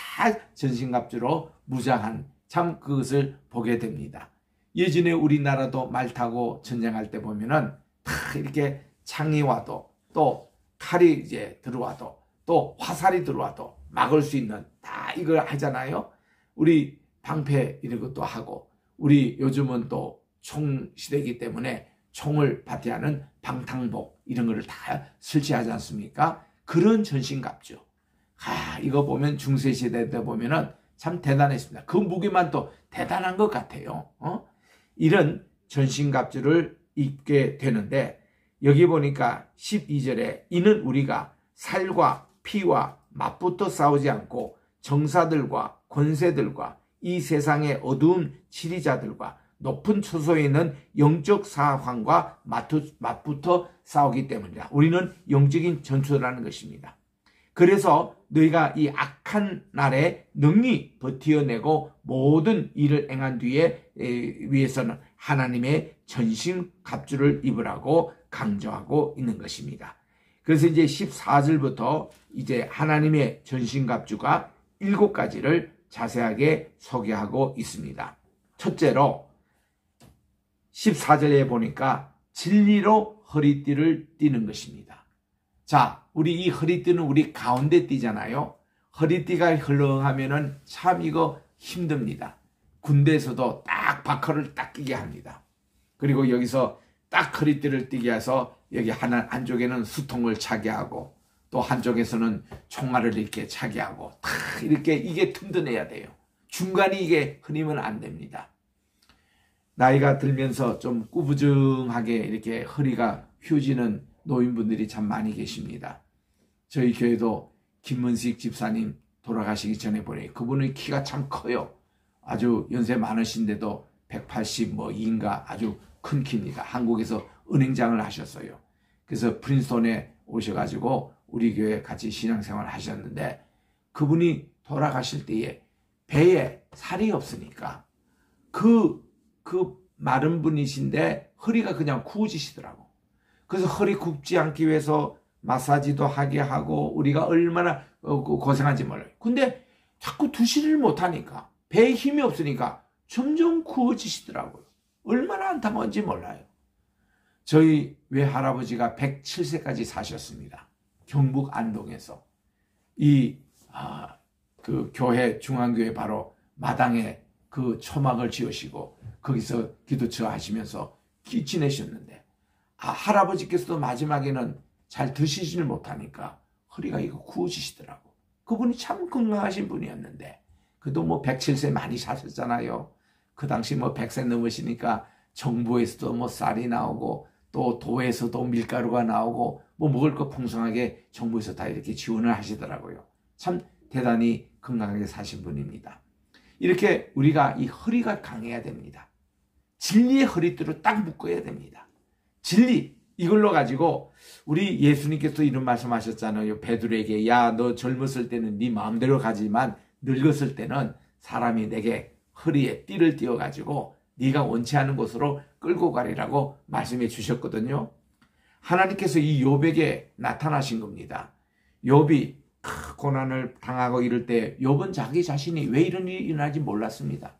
전신갑주로 무장한 참 그것을 보게 됩니다. 예전에 우리나라도 말 타고 전쟁할 때 보면은 다 이렇게 창이 와도 또 칼이 이제 들어와도 또 화살이 들어와도 막을 수 있는 다 이걸 하잖아요. 우리 방패 이런 것도 하고 우리 요즘은 또 총 시대이기 때문에 총을 파티하는 방탕복 이런 거를 다 설치하지 않습니까? 그런 전신갑주. 아, 이거 보면 중세시대 때 보면은 참 대단했습니다. 그 무기만 또 대단한 것 같아요. 어? 이런 전신갑주를 입게 되는데 여기 보니까 12절에 이는 우리가 살과 피와 맞붙어 싸우지 않고 정사들과 권세들과 이 세상의 어두운 치리자들과 높은 초소에 있는 영적 사황과 맞붙어 싸우기 때문이다. 우리는 영적인 전투라는 것입니다. 그래서 너희가 이 악한 날에 능히 버티어내고 모든 일을 행한 뒤에 위해서는 하나님의 전신 갑주를 입으라고 강조하고 있는 것입니다. 그래서 이제 14절부터 이제 하나님의 전신 갑주가 일곱 가지를 자세하게 소개하고 있습니다. 첫째로 14절에 보니까 진리로 허리띠를 띠는 것입니다. 자, 우리 이 허리띠는 우리 가운데 띠잖아요. 허리띠가 헐렁하면은 참 이거 힘듭니다. 군대에서도 딱 바커를 딱 끼게 합니다. 그리고 여기서 딱 허리띠를 띠게 해서 여기 하나 한쪽에는 수통을 차게 하고 또 한쪽에서는 총알을 이렇게 차게 하고 다 이렇게 이게 튼튼해야 돼요. 중간이 이게 흐리면 안 됩니다. 나이가 들면서 좀 꾸부정하게 이렇게 허리가 휘어지는 노인분들이 참 많이 계십니다. 저희 교회도 김문식 집사님 돌아가시기 전에 보니 그분의 키가 참 커요. 아주 연세 많으신데도 180뭐 2인가 아주 큰 키입니다. 한국에서 은행장을 하셨어요. 그래서 프린스톤에 오셔가지고 우리 교회 같이 신앙생활 하셨는데 그분이 돌아가실 때에 배에 살이 없으니까 그, 그 마른 분이신데 허리가 그냥 구워지시더라고. 그래서 허리 굽지 않기 위해서 마사지도 하게 하고 우리가 얼마나 어, 그 고생한지 몰라요. 근데 자꾸 두시를 못하니까 배에 힘이 없으니까 점점 구워지시더라고요. 얼마나 안타까운지 몰라요. 저희 외할아버지가 107세까지 사셨습니다. 경북 안동에서 이 아, 그 교회 중앙교회 바로 마당에 그 초막을 지으시고 거기서 기도처 하시면서 기 지내셨는데 아, 할아버지께서도 마지막에는 잘 드시지를 못하니까 허리가 이거 구워지시더라고. 그분이 참 건강하신 분이었는데 그도 뭐 107세 많이 사셨잖아요. 그 당시 뭐 100세 넘으시니까 정부에서도 뭐 쌀이 나오고 또 도에서도 밀가루가 나오고 뭐 먹을 거 풍성하게 정부에서 다 이렇게 지원을 하시더라고요. 참 대단히 건강하게 사신 분입니다. 이렇게 우리가 이 허리가 강해야 됩니다. 진리의 허리띠로 딱 묶어야 됩니다. 진리 이걸로 가지고 우리 예수님께서 이런 말씀하셨잖아요. 베드로에게 야 너 젊었을 때는 네 마음대로 가지만 늙었을 때는 사람이 내게 허리에 띠를 띄워 가지고 네가 원치 않은 곳으로 끌고 가리라고 말씀해 주셨거든요. 하나님께서 이 욥에게 나타나신 겁니다. 욥이 고난을 당하고 이럴 때 욥은 자기 자신이 왜 이런 일이 일어나지 몰랐습니다.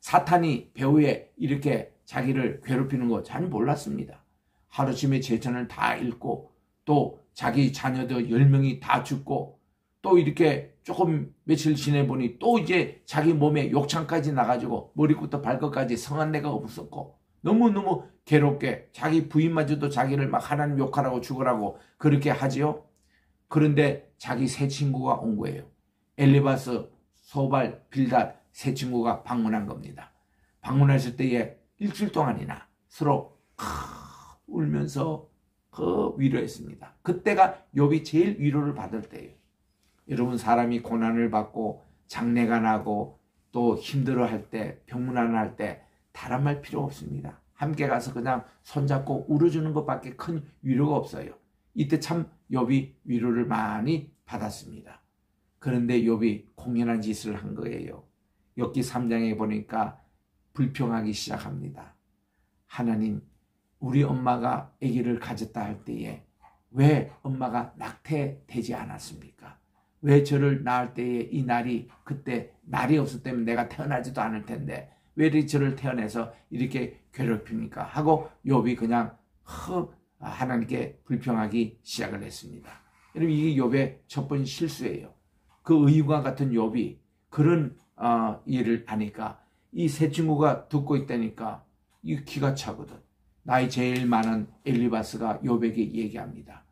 사탄이 배후에 이렇게 자기를 괴롭히는 거 잘 몰랐습니다. 하루쯤에 제천을 다 잃고 또 자기 자녀들 10명이 다 죽고 또 이렇게 조금 며칠 지내보니 또 이제 자기 몸에 욕창까지 나가지고 머리부터 발끝까지 성한 내가 없었고 너무너무 괴롭게 자기 부인마저도 자기를 막 하나님 욕하라고 죽으라고 그렇게 하지요. 그런데 자기 새 친구가 온 거예요. 엘리바스, 소발, 빌닷 새 친구가 방문한 겁니다. 방문했을 때에 일주일 동안이나 서로 울면서 그 위로했습니다. 그때가 욥이 제일 위로를 받을 때예요. 여러분 사람이 고난을 받고 장례가 나고 또 힘들어할 때 병문안 할 때 다른 말 필요 없습니다. 함께 가서 그냥 손잡고 울어주는 것밖에 큰 위로가 없어요. 이때 참 욥이 위로를 많이 받았습니다. 그런데 욥이 공연한 짓을 한 거예요. 엽기 3장에 보니까 불평하기 시작합니다. 하나님, 우리 엄마가 아기를 가졌다 할 때에 왜 엄마가 낙태되지 않았습니까? 왜 저를 낳을 때에 이 날이 그때 날이 없었다면 내가 태어나지도 않을 텐데 왜 저를 태어나서 이렇게 괴롭힙니까? 하고 욥이 그냥 허 하나님께 불평하기 시작을 했습니다. 여러분 이게 욥의 첫 번째 실수예요. 그 의유와 같은 욥이 그런 어, 일을 하니까 이 세 친구가 듣고 있다니까 이 기가 차거든. 나이 제일 많은 엘리바스가 욥에게 얘기합니다.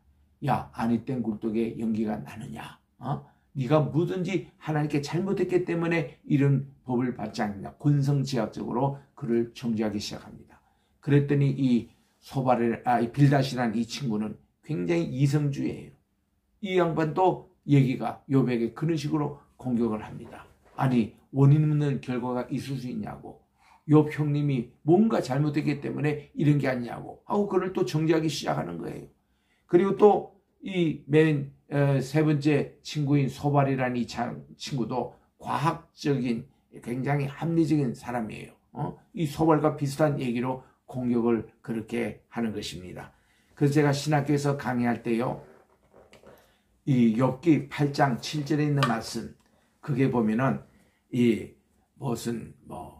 야 아니 땐 굴뚝에 연기가 나느냐? 어? 네가 뭐든지 하나님께 잘못했기 때문에 이런 법을 받지 않느냐. 권성지하적으로 그를 정죄하기 시작합니다. 그랬더니 이 소바를 아, 이 빌다시라는 이 친구는 굉장히 이성주의예요. 이 양반도 얘기가 욥에게 그런 식으로 공격을 합니다. 아니 원인 없는 결과가 있을 수 있냐고. 욥 형님이 뭔가 잘못했기 때문에 이런 게 아니냐고 하고 그를 또 정죄하기 시작하는 거예요. 그리고 또 이 맨 세 번째 친구인 소발이라는 이 친구도 과학적인 굉장히 합리적인 사람이에요. 어? 이 소발과 비슷한 얘기로 공격을 그렇게 하는 것입니다. 그래서 제가 신학교에서 강의할 때요. 이 욥기 8장 7절에 있는 말씀 그게 보면은 이 무슨 뭐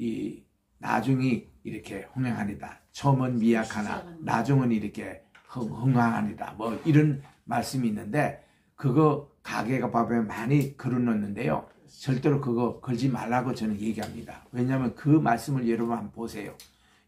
이 나중이 이렇게 흥행하니다. 처음은 미약하나 나중은 이렇게 흥황하니다. 뭐 이런 말씀이 있는데 그거 가게가 밥에 많이 걸어놓는데요. 절대로 그거 걸지 말라고 저는 얘기합니다. 왜냐하면 그 말씀을 여러분 한번 보세요.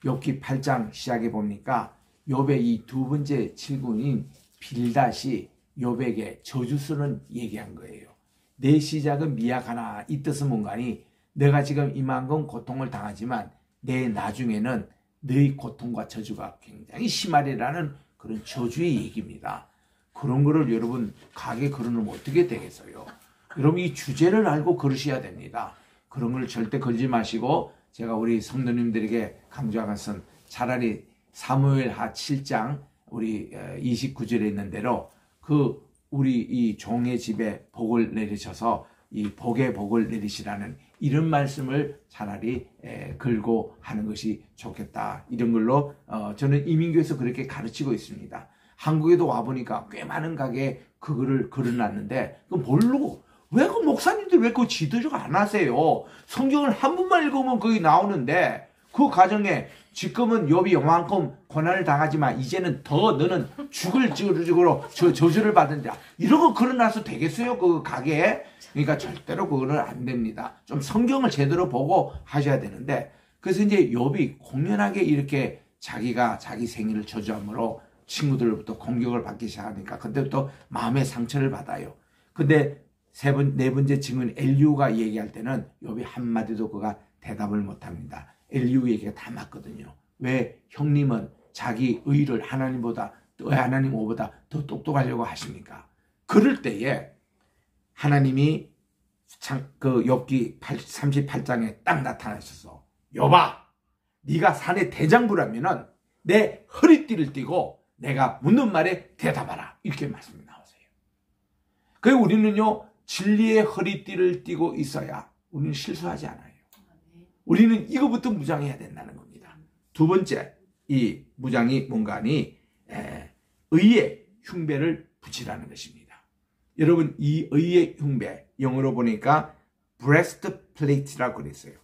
욥기 8장 시작해 보니까 욥의 이 두 번째 칠군인 빌닷이 욥에게 저주 쓰는 얘기한 거예요. 내 시작은 미약하나 이 뜻은 뭔가니 내가 지금 이만큼 고통을 당하지만 내 나중에는 너의 고통과 저주가 굉장히 심하리라는 그런 저주의 얘기입니다. 그런 거를 여러분 가게 걸어놓으면 어떻게 되겠어요? 여러분 이 주제를 알고 걸으셔야 됩니다. 그런 걸 절대 걸지 마시고 제가 우리 성도님들에게 강조한 것은 차라리 사무엘 하 7장 우리 29절에 있는 대로 그 우리 이 종의 집에 복을 내리셔서 이 복의 복을 내리시라는 이런 말씀을 차라리 걸고 하는 것이 좋겠다. 이런 걸로 어 저는 이민교에서 그렇게 가르치고 있습니다. 한국에도 와보니까 꽤 많은 가게에 그거를 걸어놨는데 그 뭘로 왜그 목사님들 왜 그 지도적 안 하세요? 성경을 한 번만 읽으면 거기 나오는데 그 과정에 지금은 욥이 요만큼 고난을 당하지만 이제는 더 너는 죽을 죽으로 저 저주를 받은다. 거 걸어놔서 되겠어요? 그 가게에? 그러니까 절대로 그거는 안 됩니다. 좀 성경을 제대로 보고 하셔야 되는데 그래서 이제 욥이 공연하게 이렇게 자기가 자기 생일을 저주함으로 친구들로부터 공격을 받기 시작하니까 그때부터 마음의 상처를 받아요. 근데 세 번, 네 번째 친구는 엘리우가 얘기할 때는 욥이 한마디도 그가 대답을 못합니다. 엘리우 얘기가 다 맞거든요. 왜 형님은 자기 의를 하나님보다 하나님 오보다 더 똑똑하려고 하십니까? 그럴 때에 하나님이 그 엽기 38장에 딱 나타나셔서 여봐 네가 산의 대장부라면은 내 허리띠를 띠고 내가 묻는 말에 대답하라 이렇게 말씀이 나오세요. 그 우리는요 진리의 허리띠를 띠고 있어야 우리는 실수하지 않아요. 우리는 이거부터 무장해야 된다는 겁니다. 두 번째 이 무장이 뭔가니 의의 흉배를 붙이라는 것입니다. 여러분 이 의의 흉배 영어로 보니까 breastplate라고 그랬어요.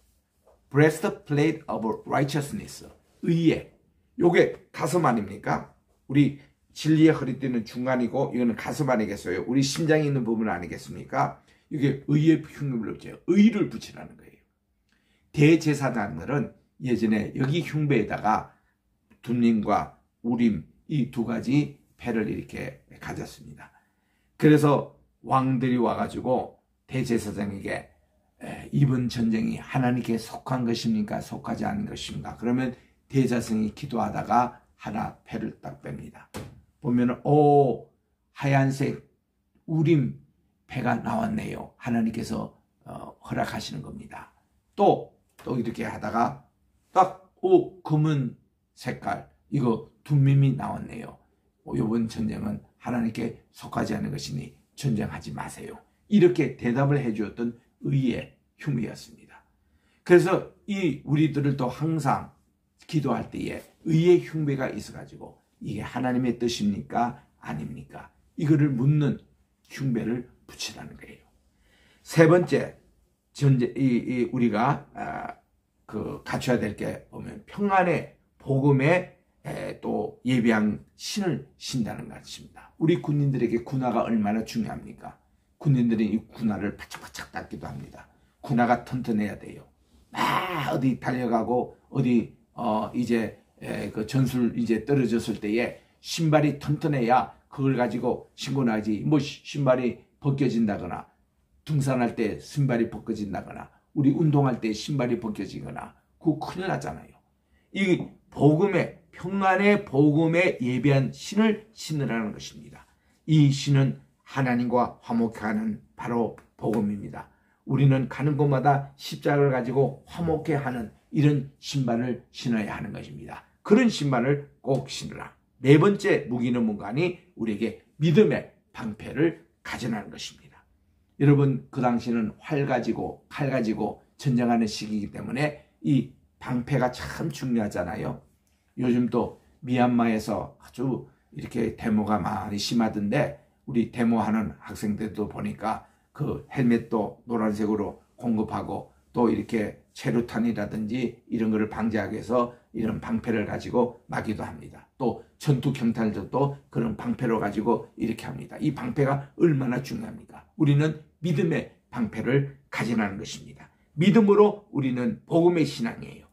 breastplate of righteousness 의의 요게 가슴 아닙니까? 우리 진리의 허리띠는 중간이고 이거는 가슴 아니겠어요? 우리 심장에 있는 부분 아니겠습니까? 이게 의의 흉배를 붙여요. 의를 붙이라는 거예요. 대제사장들은 예전에 여기 흉배에다가 둔림과 우림 이 두 가지 패를 이렇게 가졌습니다. 그래서 왕들이 와가지고 대제사장에게 이번 전쟁이 하나님께 속한 것입니까? 속하지 않은 것입니까? 그러면 대자성이 기도하다가 하나 패를 딱 뺍니다. 보면 오 하얀색 우림 패가 나왔네요. 하나님께서 어, 허락하시는 겁니다. 또 또 이렇게 하다가 딱, 오, 검은 색깔. 이거 둠밈이 나왔네요. 이번 전쟁은 하나님께 속하지 않는 것이니 전쟁하지 마세요. 이렇게 대답을 해주었던 의의 흉이었습니다. 그래서 이 우리들을 또 항상 기도할 때에 의의 흉배가 있어가지고 이게 하나님의 뜻입니까? 아닙니까? 이거를 묻는 흉배를 붙이라는 거예요. 세 번째, 전제, 이, 이 우리가, 아, 그, 갖춰야 될 게 보면 평안의 복음에 에, 또 예비한 신을 신다는 것입니다. 우리 군인들에게 군화가 얼마나 중요합니까? 군인들이 이 군화를 바짝바짝 닦기도 합니다. 군화가 튼튼해야 돼요. 막 어디 달려가고 어디 어 이제 에, 그 전술 이제 떨어졌을 때에 신발이 튼튼해야 그걸 가지고 신고 나지 뭐 신발이 벗겨진다거나 등산할 때 신발이 벗겨진다거나 우리 운동할 때 신발이 벗겨지거나 그거 큰일 나잖아요. 이 복음의 평안의 복음에 예배한 신을 신으라는 것입니다. 이 신은 하나님과 화목하는 바로 복음입니다. 우리는 가는 곳마다 십자가를 가지고 화목해 하는 이런 신발을 신어야 하는 것입니다. 그런 신발을 꼭 신으라. 네 번째 무기는 뭔가니 우리에게 믿음의 방패를 가져라는 것입니다. 여러분 그 당시는 활 가지고 칼 가지고 전쟁하는 시기이기 때문에 이 방패가 참 중요하잖아요. 요즘 또 미얀마에서 아주 이렇게 데모가 많이 심하던데 우리 데모하는 학생들도 보니까 그 헬멧도 노란색으로 공급하고 또 이렇게 체류탄이라든지 이런 거를 방지하기 위해서 이런 방패를 가지고 막기도 합니다. 또 전투 경찰들도 그런 방패로 가지고 이렇게 합니다. 이 방패가 얼마나 중요합니까? 우리는 믿음의 방패를 가지라는 것입니다. 믿음으로 우리는 복음의 신앙이에요.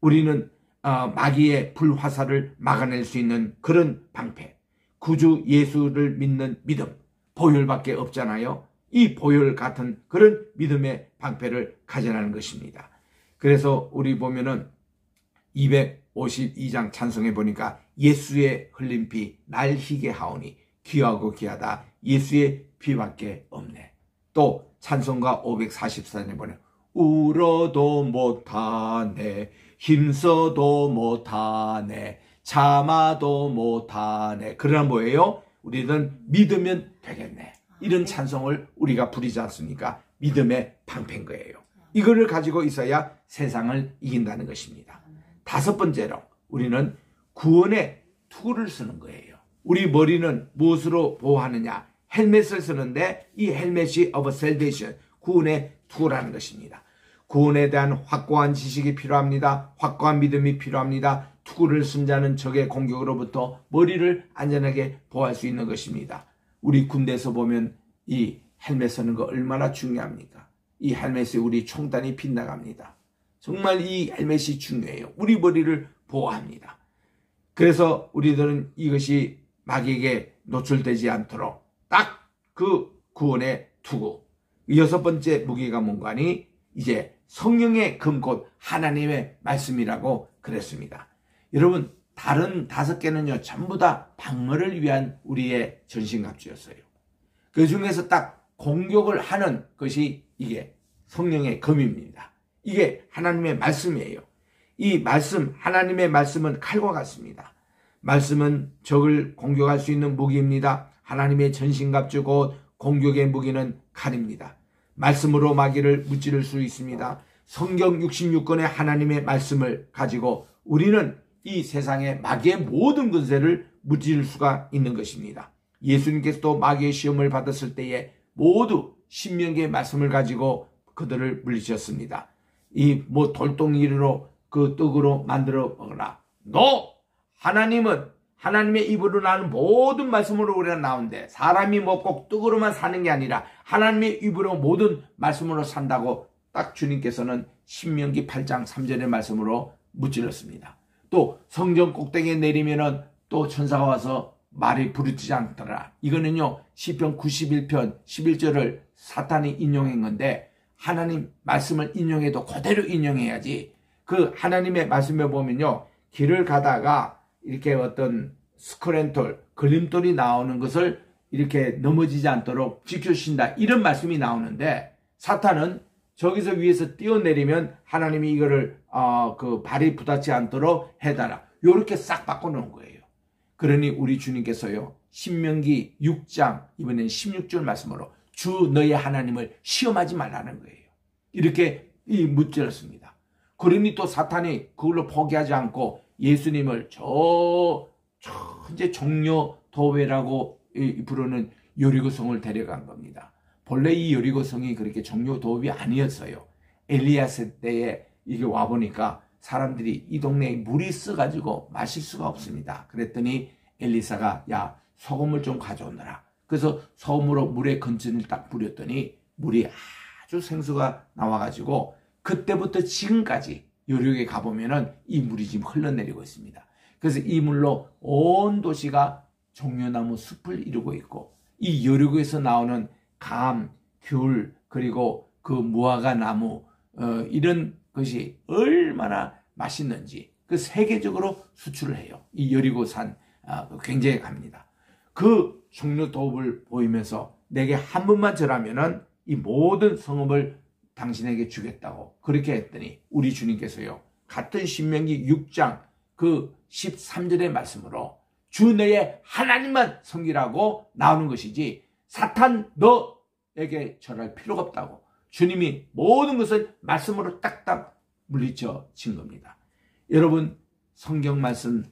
우리는 어, 마귀의 불화살을 막아낼 수 있는 그런 방패. 구주 예수를 믿는 믿음. 보혈밖에 없잖아요. 이 보혈 같은 그런 믿음의 방패를 가져라는 것입니다. 그래서 우리 보면은 252장 찬송해 보니까 예수의 흘린 피 날 희게 하오니 귀하고 귀하다. 예수의 피밖에 없네. 또 찬송가 544장에 보면 울어도 못하네. 힘써도 못하네. 참아도 못하네. 그러나 뭐예요? 우리는 믿으면 되겠네. 이런 찬송을 우리가 부리지 않습니까? 믿음의 방패인 거예요. 이거를 가지고 있어야 세상을 이긴다는 것입니다. 다섯 번째로 우리는 구원의 툴을 쓰는 거예요 우리 머리는 무엇으로 보호하느냐 헬멧을 쓰는데 이 helmet of salvation 구원의 투구라는 것입니다 구원에 대한 확고한 지식이 필요합니다. 확고한 믿음이 필요합니다. 투구를 쓴 자는 적의 공격으로부터 머리를 안전하게 보호할 수 있는 것입니다. 우리 군대에서 보면 이 헬멧 쓰는 거 얼마나 중요합니까? 이 헬멧에 우리 총탄이 빗나갑니다. 정말 이 헬멧이 중요해요. 우리 머리를 보호합니다. 그래서 우리들은 이것이 마귀에게 노출되지 않도록 딱 그 구원의 투구. 여섯 번째 무기가 뭔가니 이제 성령의 금곧 하나님의 말씀이라고 그랬습니다. 여러분 다른 다섯 개는요 전부 다 방어를 위한 우리의 전신갑주였어요. 그 중에서 딱 공격을 하는 것이 이게 성령의 금입니다. 이게 하나님의 말씀이에요. 이 말씀 하나님의 말씀은 칼과 같습니다. 말씀은 적을 공격할 수 있는 무기입니다. 하나님의 전신갑주 곧 공격의 무기는 칼입니다. 말씀으로 마귀를 무찌를 수 있습니다. 성경 66권의 하나님의 말씀을 가지고 우리는 이 세상의 마귀의 모든 근세를 무찌를 수가 있는 것입니다. 예수님께서도 마귀의 시험을 받았을 때에 모두 신명기의 말씀을 가지고 그들을 물리쳤습니다. 이 뭐 돌덩이로 그 떡으로 만들어 먹으라. 너 하나님은 하나님의 입으로 나는 모든 말씀으로 우리가 나오는데 사람이 뭐 꼭 떡으로만 사는 게 아니라 하나님의 입으로 모든 말씀으로 산다고 딱 주님께서는 신명기 8장 3절의 말씀으로 무찔렀습니다. 또 성전 꼭대기에 내리면은 또 천사가 와서 말이 부르지 않더라. 이거는요. 시편 91편 11절을 사탄이 인용한 건데 하나님 말씀을 인용해도 그대로 인용해야지. 그 하나님의 말씀에 보면요. 길을 가다가 이렇게 어떤 스크렌톨, 걸림돌이 나오는 것을 이렇게 넘어지지 않도록 지켜주신다. 이런 말씀이 나오는데 사탄은 저기서 위에서 뛰어내리면 하나님이 이거를 어, 그 발이 부딪지 않도록 해달라. 요렇게 싹 바꿔놓은 거예요. 그러니 우리 주님께서요. 신명기 6장 이번엔 16절 말씀으로 주 너의 하나님을 시험하지 말라는 거예요. 이렇게 이 무찔렀습니다. 그러니 또 사탄이 그걸로 포기하지 않고 예수님을 저, 저 이제 종려 도회라고 부르는 요리고성을 데려간 겁니다. 본래 이 요리고성이 그렇게 종료 도읍이 아니었어요. 엘리야스 때에 이게 와보니까 사람들이 이 동네에 물이 써가지고 마실 수가 없습니다. 그랬더니 엘리사가 야 소금을 좀 가져오너라. 그래서 소금으로 물에 건전을 딱 뿌렸더니 물이 아주 생수가 나와가지고 그때부터 지금까지 요리에 가보면은 이 물이 지금 흘러내리고 있습니다. 그래서 이 물로 온 도시가 종려나무 숲을 이루고 있고 이 요리구에서 나오는 감, 귤 그리고 그 무화과 나무 어, 이런 것이 얼마나 맛있는지 그 세계적으로 수출을 해요. 이 여리고산 아, 굉장히 갑니다. 그 종려 도읍을 보이면서 내게 한 번만 절하면은 이 모든 성읍을 당신에게 주겠다고 그렇게 했더니 우리 주님께서요 같은 신명기 6장 그 13절의 말씀으로 주 너의 하나님만 섬기라고 나오는 것이지 사탄 너에게 절할 필요가 없다고 주님이 모든 것을 말씀으로 딱딱 물리쳐 진 겁니다. 여러분 성경 말씀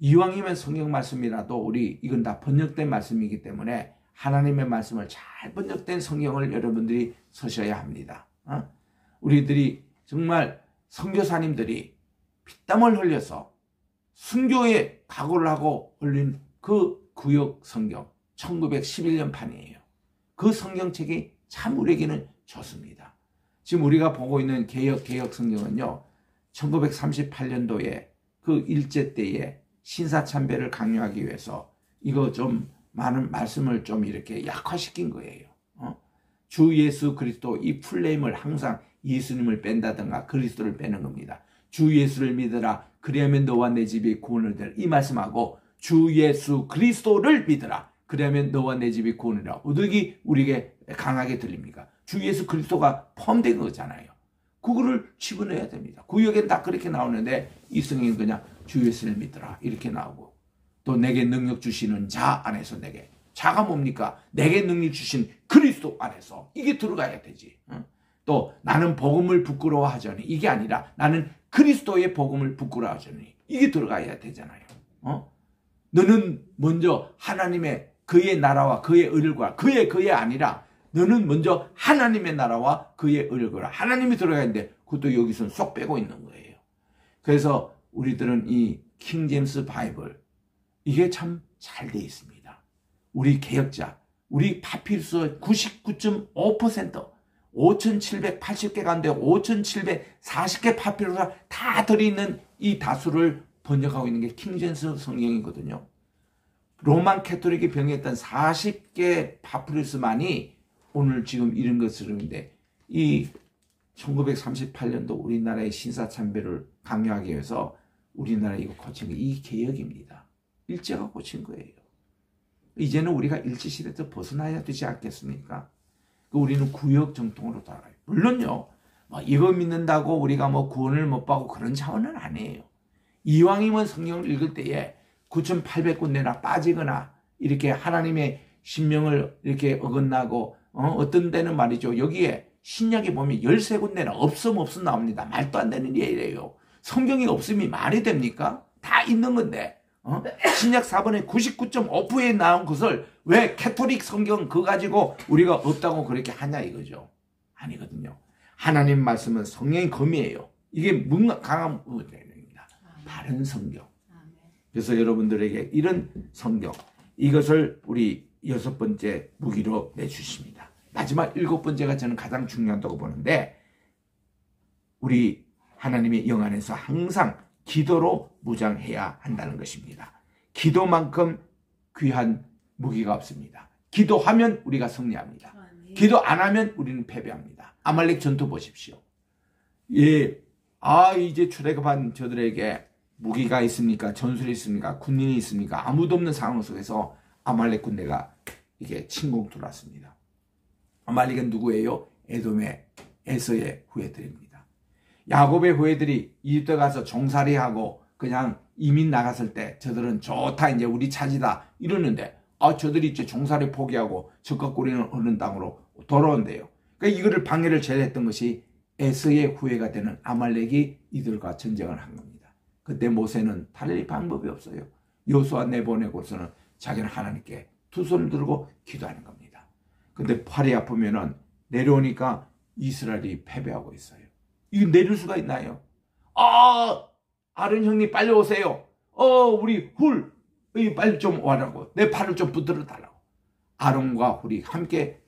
이왕이면 성경 말씀이라도 우리 이건 다 번역된 말씀이기 때문에 하나님의 말씀을 잘 번역된 성경을 여러분들이 서셔야 합니다. 어? 우리들이 정말 선교사님들이 피땀을 흘려서 순교에 각오를 하고 올린 그 구역 성경 1911년 판이에요. 그 성경책이 참 우리에게는 좋습니다. 지금 우리가 보고 있는 개혁 개혁 성경은요. 1938년도에 그 일제 때에 신사 참배를 강요하기 위해서 이거 좀 많은 말씀을 좀 이렇게 약화시킨 거예요. 어? 주 예수 그리스도 이 플레임을 항상 예수님을 뺀다든가 그리스도를 빼는 겁니다. 주 예수를 믿으라 그리하면 너와 내 집이 구원을 될 이 말씀하고 주 예수 그리스도를 믿으라 그러면 너와 내 집이 구원이라 어떻게 우리에게 강하게 들립니까? 주 예수 그리스도가 포함된 거잖아요. 그거를 집어넣어야 됩니다. 구역엔 다 그렇게 나오는데 이성인 그냥 주 예수를 믿더라 이렇게 나오고 또 내게 능력 주시는 자 안에서 내게 자가 뭡니까? 내게 능력 주신 그리스도 안에서 이게 들어가야 되지. 또 나는 복음을 부끄러워하자니 이게 아니라 나는 그리스도의 복음을 부끄러워하자니 이게 들어가야 되잖아요. 어? 너는 먼저 하나님의 그의 나라와 그의 의를과 그의 그의 아니라 너는 먼저 하나님의 나라와 그의 의를 거라. 하나님이 들어가야 되는데 그것도 여기서는 쏙 빼고 있는 거예요. 그래서 우리들은 이 King James Bible 이게 참 잘 돼 있습니다. 우리 개혁자, 우리 파피루스 99.5% 5,780개 가운데 5,740개 파피루스가 다 들어있는 이 다수를 번역하고 있는 게 킹제임스 성경이거든요. Roman Catholic이 변개했던 40개 파피루스만이 오늘 지금 이런 것을인데 이 1938년도 우리나라의 신사참배를 강요하기 위해서 우리나라 이거 고친 게 이 개혁입니다. 일제가 고친 거예요. 이제는 우리가 일제시대에서 벗어나야 되지 않겠습니까? 그 우리는 구역 정통으로 돌아가요. 물론요, 뭐 이거 믿는다고 우리가 뭐 구원을 못 받고 그런 차원은 아니에요. 이왕이면 성경을 읽을 때에 9,800군데나 빠지거나 이렇게 하나님의 신명을 이렇게 어긋나고 어, 떤 데는 말이죠. 여기에 신약에 보면 13군데나 없음 없음 나옵니다. 말도 안 되는 일이에요. 성경이 없음이 말이 됩니까? 다 있는 건데. 어? 신약 4번에 99.5%에 나온 것을 왜 캐토릭 성경 그거 가지고 우리가 없다고 그렇게 하냐 이거죠. 아니거든요. 하나님 말씀은 성령의 검이에요. 이게 강한 부분입니다. 바른 성경. 그래서 여러분들에게 이런 성경 이것을 우리 여섯 번째 무기로 내주십니다. 마지막 일곱 번째가 저는 가장 중요하다고 보는데 우리 하나님의 영 안에서 항상 기도로 무장해야 한다는 것입니다. 기도만큼 귀한 무기가 없습니다. 기도하면 우리가 승리합니다. 기도 안 하면 우리는 패배합니다. 아말렉 전투 보십시오. 예, 아 이제 출애굽한 저들에게 무기가 있습니까? 전술이 있습니까? 군인이 있습니까? 아무도 없는 상황 속에서 아말렉 군대가 이게 침공 들어왔습니다. 아말렉은 누구예요? 에돔의 에서의 후예들입니다. 야곱의 후예들이 이집트 가서 종살이하고 그냥 이민 나갔을 때 저들은 좋다 이제 우리 차지다 이러는데 아 저들이 이제 종살이 포기하고 적과 꼬리는 흐는 땅으로 돌아온대요. 그러니까 이거를 방해를 제외했던 것이 에서의 후예가 되는 아말렉이 이들과 전쟁을 한 겁니다. 그때 모세는 달리 방법이 없어요. 요수아 내보내고서는 자기는 하나님께 두 손을 들고 기도하는 겁니다. 근데 팔이 아프면은 내려오니까 이스라엘이 패배하고 있어요. 이거 내릴 수가 있나요? 아, 아른 형님 빨리 오세요. 어, 우리 훌, 빨리 좀 와라고. 내 팔을 좀 붙들어 달라고. 아론과 훌이 함께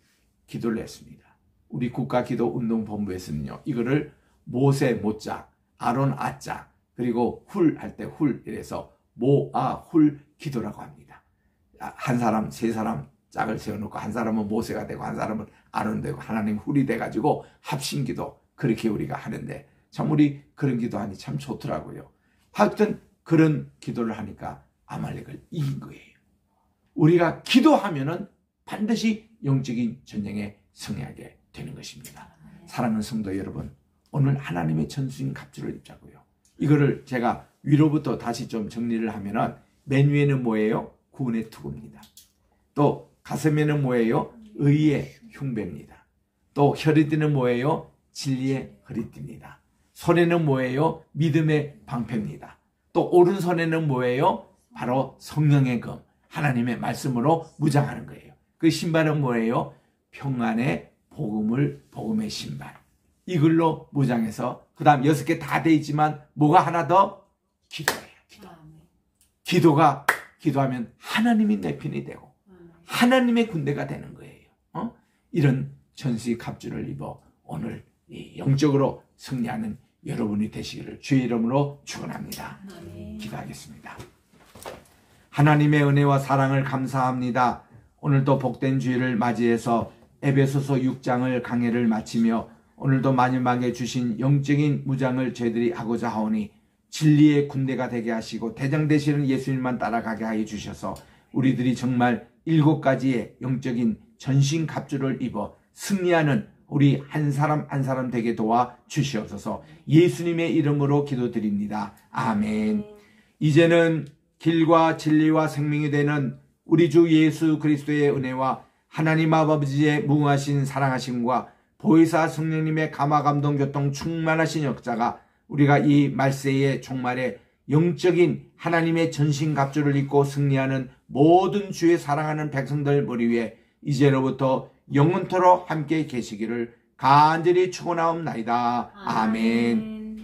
기도를 했습니다. 우리 국가기도운동본부에서는요, 이거를 모세 모자, 아론 아자, 그리고 훌 할 때 훌 이래서 모아 훌 기도라고 합니다. 아, 한 사람, 세 사람 짝을 세워놓고 한 사람은 모세가 되고 한 사람은 아론 되고 하나님 훌이 돼가지고 합심기도 그렇게 우리가 하는데 참 우리 그런 기도하니 참 좋더라고요. 하여튼 그런 기도를 하니까 아말렉을 이긴 거예요. 우리가 기도하면은 반드시 영적인 전쟁에 승리하게 되는 것입니다. 사랑하는 성도 여러분, 오늘 하나님의 전수인 갑주를 입자고요. 이거를 제가 위로부터 다시 좀 정리를 하면은 맨 위에는 뭐예요? 구원의 투구입니다. 또 가슴에는 뭐예요? 의의 흉배입니다. 또 혈이띠는 뭐예요? 진리의 허리띠입니다. 손에는 뭐예요? 믿음의 방패입니다. 또 오른손에는 뭐예요? 바로 성령의 검, 하나님의 말씀으로 무장하는 거예요. 그 신발은 뭐예요? 평안의 복음을 복음의 신발. 이걸로 무장해서 그다음 여섯 개 다 돼 있지만 뭐가 하나 더 기도예요. 기도. 기도가 기도하면 하나님이 내 편이 되고 하나님의 군대가 되는 거예요. 어? 이런 전시 갑주를 입어 오늘 영적으로 승리하는 여러분이 되시기를 주의 이름으로 축원합니다. 기도하겠습니다. 하나님의 은혜와 사랑을 감사합니다. 오늘도 복된 주일을 맞이해서 에베소서 6장을 강해를 마치며 오늘도 마지막에 주신 영적인 무장을 저희들이 하고자 하오니 진리의 군대가 되게 하시고 대장 되시는 예수님만 따라가게 하여 주셔서 우리들이 정말 일곱 가지의 영적인 전신 갑주를 입어 승리하는 우리 한 사람 한 사람 되게 도와 주시옵소서 예수님의 이름으로 기도드립니다. 아멘. 이제는 길과 진리와 생명이 되는 우리 주 예수 그리스도의 은혜와 하나님 아버지의 무궁하신 사랑하심과 보혜사 성령님의 감화 감동 교통 충만하신 역자가 우리가 이 말세의 종말에 영적인 하나님의 전신 갑주를 입고 승리하는 모든 주의 사랑하는 백성들 머리 위에 이제로부터 영원토록 함께 계시기를 간절히 축원하옵나이다. 아멘.